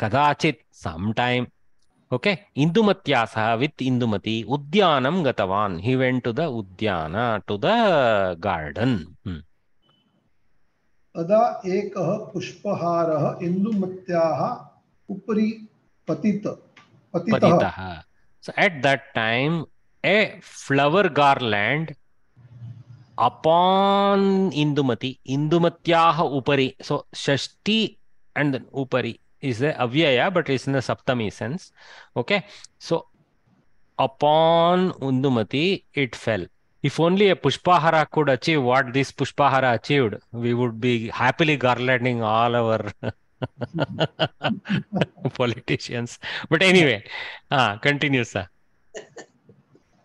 S1: कदाचित्
S9: समटैम् okay इन्दुमत्या सह
S1: with इन्दुमति उद्यानं गतवान् he went to the udyana to the garden
S9: तदा एकः पुष्पहारः इन्दुमत्याः उपरि पतित पतितः
S1: So at that time, a flower garland upon Indumati, Indumatyaha Upari. So Shashti and then Upari. Is the Avyaya, but it's in the Saptami sense. Okay. So upon Indumati, it fell. If only a Pushpahara could achieve what this Pushpahara achieved, we would be happily garlanding all our Politicians. But anyway, ah, continue, sir.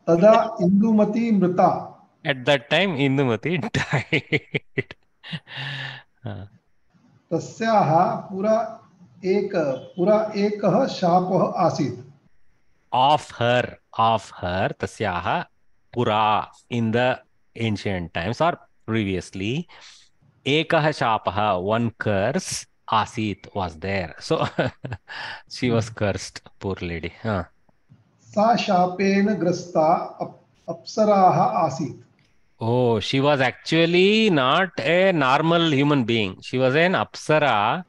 S9: तदा इन्दुमती मृता
S1: At that time, Indumati died. Ah.
S9: तस्याः पुरा एक पूरा एक शाप आसीत्।
S1: Of her of her तस्याह पुरा इन द एन्शियण्ट् टाइम्स और प्रीवियसली एक शाप वन कर्स आसीत् was there so she was cursed poor lady हाँ
S9: सा शापेन ग्रस्ता अप्सराः आसीत्।
S1: Oh, she was actually not a normal human being. She was an apsara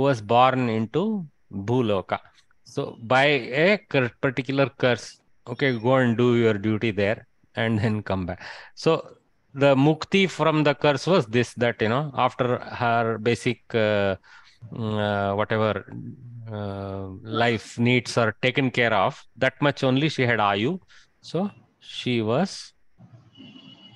S1: who was born into Bhuloka. So by a particular curse, okay, go and do your duty there and then come back. So the mukti from the curse was this that you know after her basic uh, mm, uh, whatever uh, life needs are taken care of, that much only she had ayu. So she was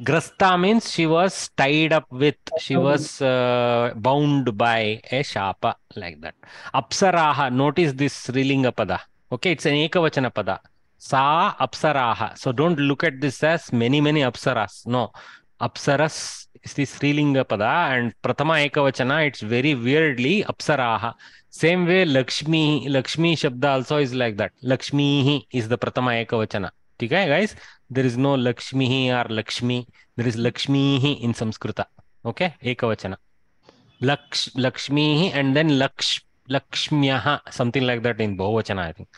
S1: Grasta means she was tied up with, she was uh, bound by a shapa like that. Apsaraha, notice this Srilinga pada. Okay, it's an ekavachana pada. Sa apsaraha. So don't look at this as many, many apsaras. No. Apsaras is the Srilinga pada and Pratama ekavachana, it's very weirdly apsaraha. Same way Lakshmi, Lakshmi Shabda also is like that. Lakshmi is the Pratama ekavachana. ठीक है guys there is no lakshmi or lakshmi there is lakshmi in samskrita okay ekavachana laksh lakshmi and then laksh lakshmyah something like that in bahuvachana i think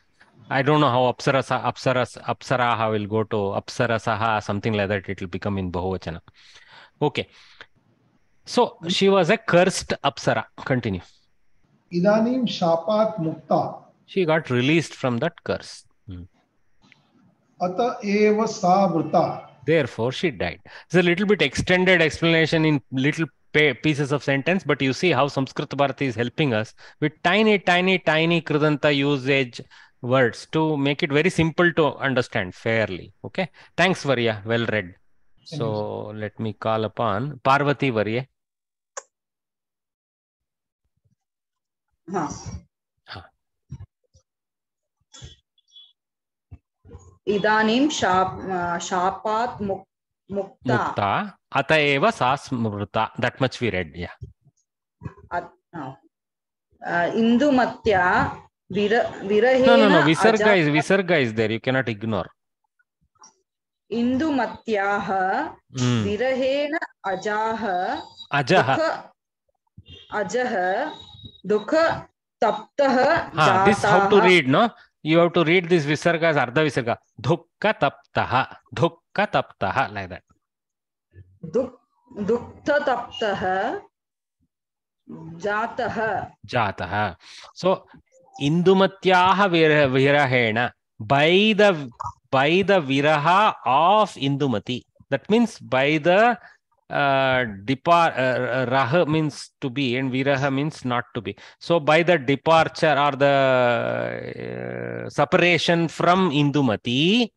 S1: i don't know how apsarasa apsaras apsaraha will go to apsarasaha something like that it will become in bahuvachana okay so she was a cursed apsara continue
S9: इदानीं शापात् मुक्ता
S1: she got released from that curse
S9: Ata eva.
S1: Therefore, she died. It's a little bit extended explanation in little pieces of sentence, but you see how Sanskrit Bharati is helping us with tiny, tiny, tiny Kridanta usage words to make it very simple to understand fairly. Okay. Thanks, Varya. Well read. So let me call upon Parvati Varya.
S13: Huh. इदानीं शाप शापात मुक् मुक्ता।
S1: मुक्ता। अत एव सा स्मृता। That much
S13: we read या इन्दुमत्या विर विरहेण
S1: no no विसर्ग इज़
S13: विसर्ग
S1: is there you cannot ignore
S13: इन्दुमत्याः
S1: mm.
S13: विरहेण अजाः अजः अजः दुःख तप्तः
S1: this how to read no You have to read this visarga as ardha visarga. Dhukka taptaha. Dhukka taptaha, like that.
S13: दुक् दुःखतप्तः जातः
S1: Jataha. So, Indumatyaha vir- virahena. By the by the viraha of Indumati. That means by the uh, depart uh, raha means to be and viraha means not to be. So by the departure or the uh, separation from Indumati,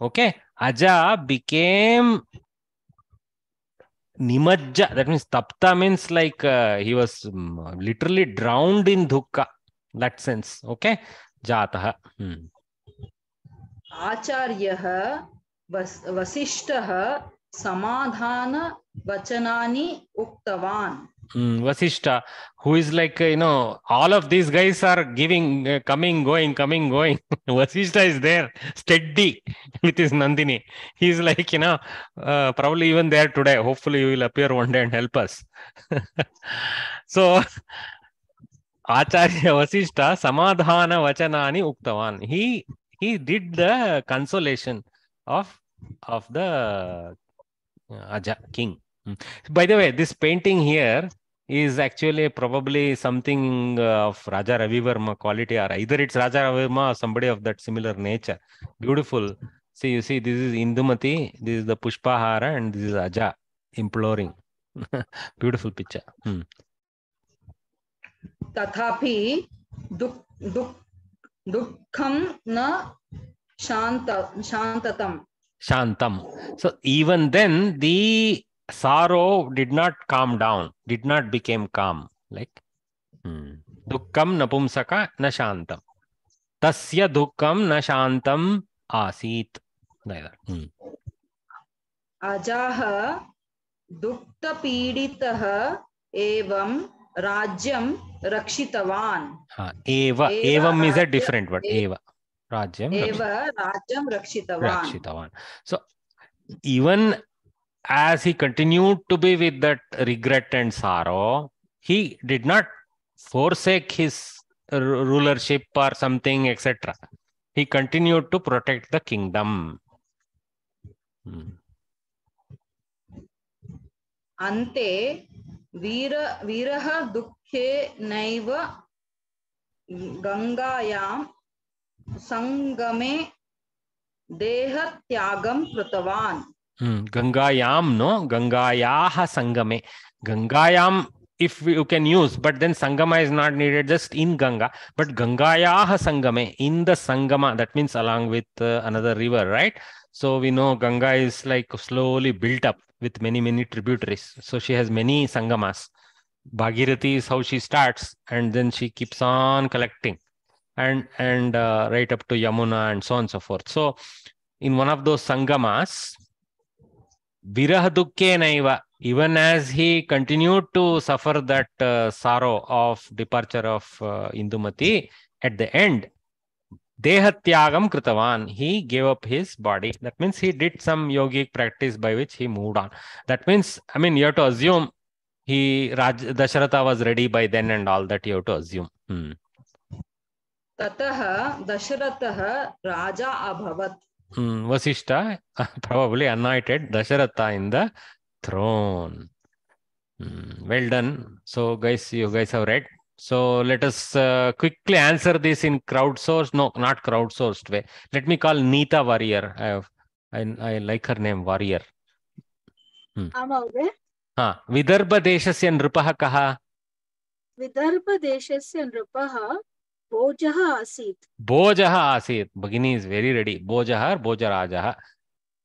S1: okay, Aja became Nimajja. That means Tapta means like uh, he was um, literally drowned in Dukkha. That sense, okay. Jataha. Hmm.
S13: आचार्यः वस् वसिष्ठः समाधानवचनानि उक्तवान्
S1: Mm, Vasishta, who is like, uh, you know, all of these guys are giving, uh, coming, going, coming, going. Vasishta is there, steady with his Nandini. He's like, you know, uh, probably even there today. Hopefully, you will appear one day and help us. so, Acharya Vasishta Samadhana Vachanani Uktavan. He he did the consolation of of the uh, Aja king. Mm. By the way, this painting here is actually probably something uh, of Raja Ravi Verma quality, or either it's Raja Ravi Verma or somebody of that similar nature. Beautiful. See, you see, this is Indumati, this is the Pushpahara, and this is Aja imploring. Beautiful picture. Hmm.
S13: तथापि दुक् दुक् दुःखं न शान्त शान्ततम्
S1: Shantam. So even then, the sorrow did not calm down, did not become calm. Like, Hmm. Dukkam napumsaka na shantam. Tasya dukkam na shantam asit. Neither. Hmm.
S13: अजः दुःखपीडितः एवं राज्यं रक्षितवान्
S1: Ha. Eva.
S13: Eva
S1: Evam is a different word.
S13: e-
S1: Eva. Rajyam
S13: एव
S1: rakshit-
S13: राज्यं रक्षितवान्
S1: rakshitavan. So even as he continued to be with that regret and sorrow, he did not forsake his r- rulership or something, etc. He continued to protect the kingdom. Hmm.
S13: अन्ते वीर वीरः दुःखे नैव गङ्गायां सङ्गमे देहत्यागं कृतवान्
S1: Hmm. Gangayam, no? Gangayaha Sangame. Gangayam, if you can use, but then Sangama is not needed just in Ganga, but Gangayaha Sangame, in the Sangama, that means along with uh, another river, right? So we know Ganga is like slowly built up with many, many tributaries. So she has many Sangamas. Bhagirathi is how she starts, and then she keeps on collecting and and uh, right up to Yamuna and so on and so forth. So in one of those Sangamas, Virah dukke naiva, even as he continued to suffer that uh, sorrow of departure of uh, Indumati, at the end, Dehatyagam kritavan, he gave up his body. That means he did some yogic practice by which he moved on. That means, I mean, you have to assume he Raj, Dasharatha was ready by then and all that you have to assume. Hmm.
S13: ततः दशरथः राजा अभवत्
S1: Hmm, Vasishta probably anointed Dasharatha in the throne. Hmm, well done. So, guys, you guys have read. So, let us uh, quickly answer this in crowdsourced. No, not crowdsourced way. Let me call Neeta Warrior. I have, I, I like her name, Warrior. Hmm.
S18: आम् महोदय
S1: Ha. विदर्भदेशस्य नृपः कः
S18: विदर्भदेशस्य नृपः भोजः आसीत्
S1: भोजः आसीत् भगिनी is very ready भोजः भोजराजः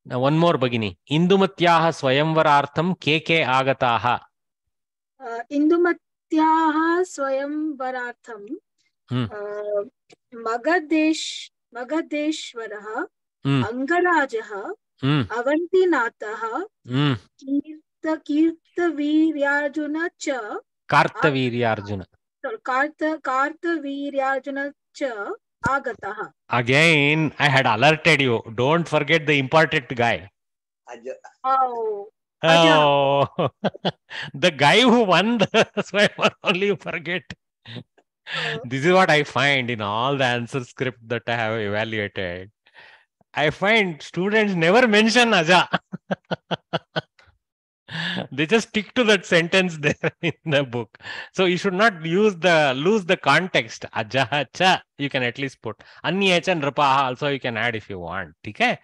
S1: वन् मोर् भगिनी इन्दुमत्याः स्वयंवरार्थं के के आगताः
S18: अ, इन्दुमत्याः स्वयंवरार्थं
S1: Hmm.
S18: अ, मगधेश मगधेश्वरः
S1: Hmm.
S18: अङ्गराजः
S1: Hmm.
S18: अवन्तिनाथः
S1: Hmm.
S18: कीर्त कीर्तवीर्यार्जुन च
S1: Kartaviryarjuna Again, I had alerted you. Don't forget the important guy.
S18: Oh.
S1: Oh, the guy who won the Swayamvar only you forget. This is what I find in all the answer script that I have evaluated. I find students never mention Aja. they just stick to that sentence there in the book. So you should not use the lose the context. Ajaha cha, you can at least put. Anyacha nrapaha also you can add if you want. Okay.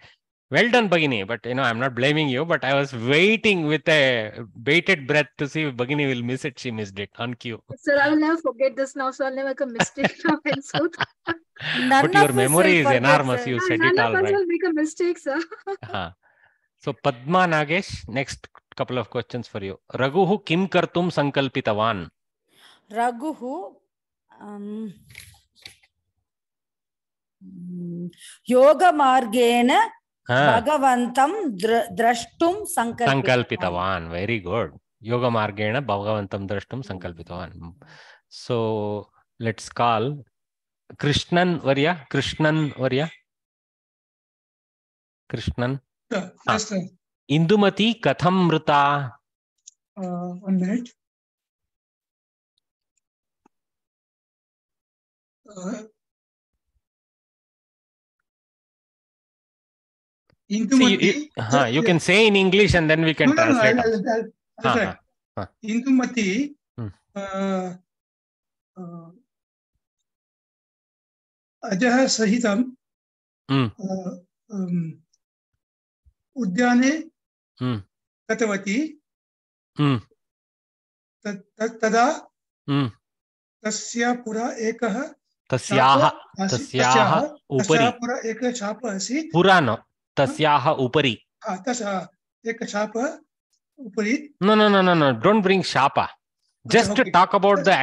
S1: Well done, Bhagini. But you know, I'm not blaming you, but I was waiting with a bated breath to see if Bhagini will miss it. She missed it on cue.
S18: sir, I will never forget this now, so I'll never make a mistake now henceforth.
S1: but your memory is enormous. You said
S18: None
S1: it all
S18: of us will make a mistake, sir.
S1: Huh. So Padma Nagesh, next couple of questions for you. Raguhu kim kartum sankalpitavan?
S7: Raguhu um, योगमार्गेण भगवन्तं द्रष्टुं सङ्कल्पितवान्
S1: very good योगमार्गेण भगवन्तं द्रष्टुं सङ्कल्पितवान् सो let's काल्
S19: कृष्णन्
S1: वर्य
S19: कृष्णन् वर्य
S1: कृष्णन् इंदुमती कथम
S19: मृता one minute uh, Indumati,
S1: See, you,
S19: uh,
S1: you can say in English and then we can
S19: no, translate. No,
S1: no,
S19: I'll, I'll, I'll,
S1: I'll, I'll,
S19: Indumati, uh, uh, अजः सहितं उद्याने
S1: Hmm.
S19: गतवती
S1: hmm.
S19: तदा
S1: hmm.
S19: तस्य पुरा एकः
S1: तस्याः तस्याः उपरि.
S19: पुरा एकः शापः आसीत्।
S1: पुरा न तस्याः उपरि.
S19: तस्याः एकः शापः उपरि।
S1: No no no no no don't bring Shapa just
S19: okay.
S1: to talk about the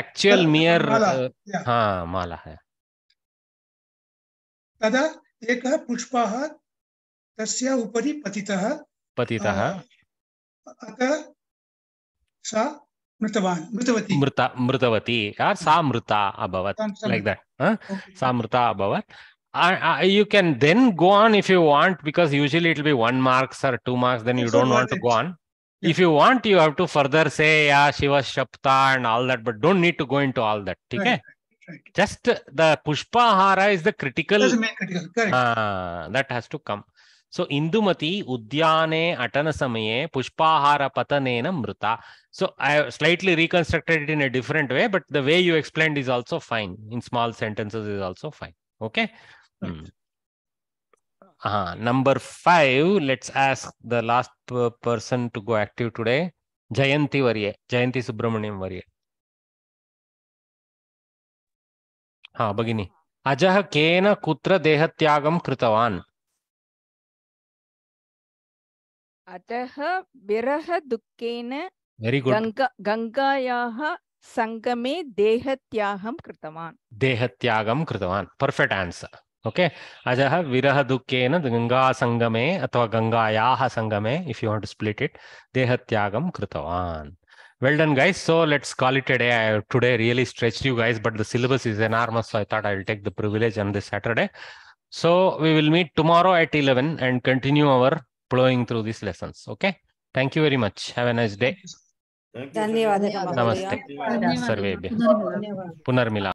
S1: हाँ माला है
S19: तदा एकः पुष्पः तस्य उपरि पतितः।
S1: पतितः
S19: अतः सा मृतवान् मृतवती
S1: मृता मृतवती or सा मृता अभवत् that huh? सा मृता अभवत् I, you can then go on if you want because usually it will be one marks or two marks then you
S19: not
S1: don't want to go on yeah. if you want you have to further say yeah she was shapta and all that but don't need to go into all that okay
S19: Right,
S1: okay just the pushpahara is the critical
S19: critical, correct.
S1: Ah, that has to come so indumati udyane atana samaye pushpahara patanena mrita so i have slightly reconstructed it in a different way but the way you explained is also fine in small sentences is also fine okay Hmm. uh, number five let's ask the last per- person to go active today jayanti varye jayanti subramaniam varye हा भगिनि अजः केन कुत्र देहत्यागं कृतवान्
S20: अतः विरहदुःखेन
S1: very good
S20: Ganga गङ्गायाः सङ्गमे देहत्यागं कृतवान्
S1: देहत्यागं कृतवान् perfect answer okay अजः विरहदुःखेन गङ्गासङ्गमे अथवा गङ्गायाः सङ्गमे if you want to split it देहत्यागं कृतवान् well done guys so let's call it a day I, today really stretched you guys but the syllabus is enormous so i thought i'll take the privilege on this saturday so we will meet tomorrow at 11 and continue our plowing through these lessons. Okay. Thank you very much. Have a nice day. Namaste.
S7: Sarvebhya.
S1: Punarmila.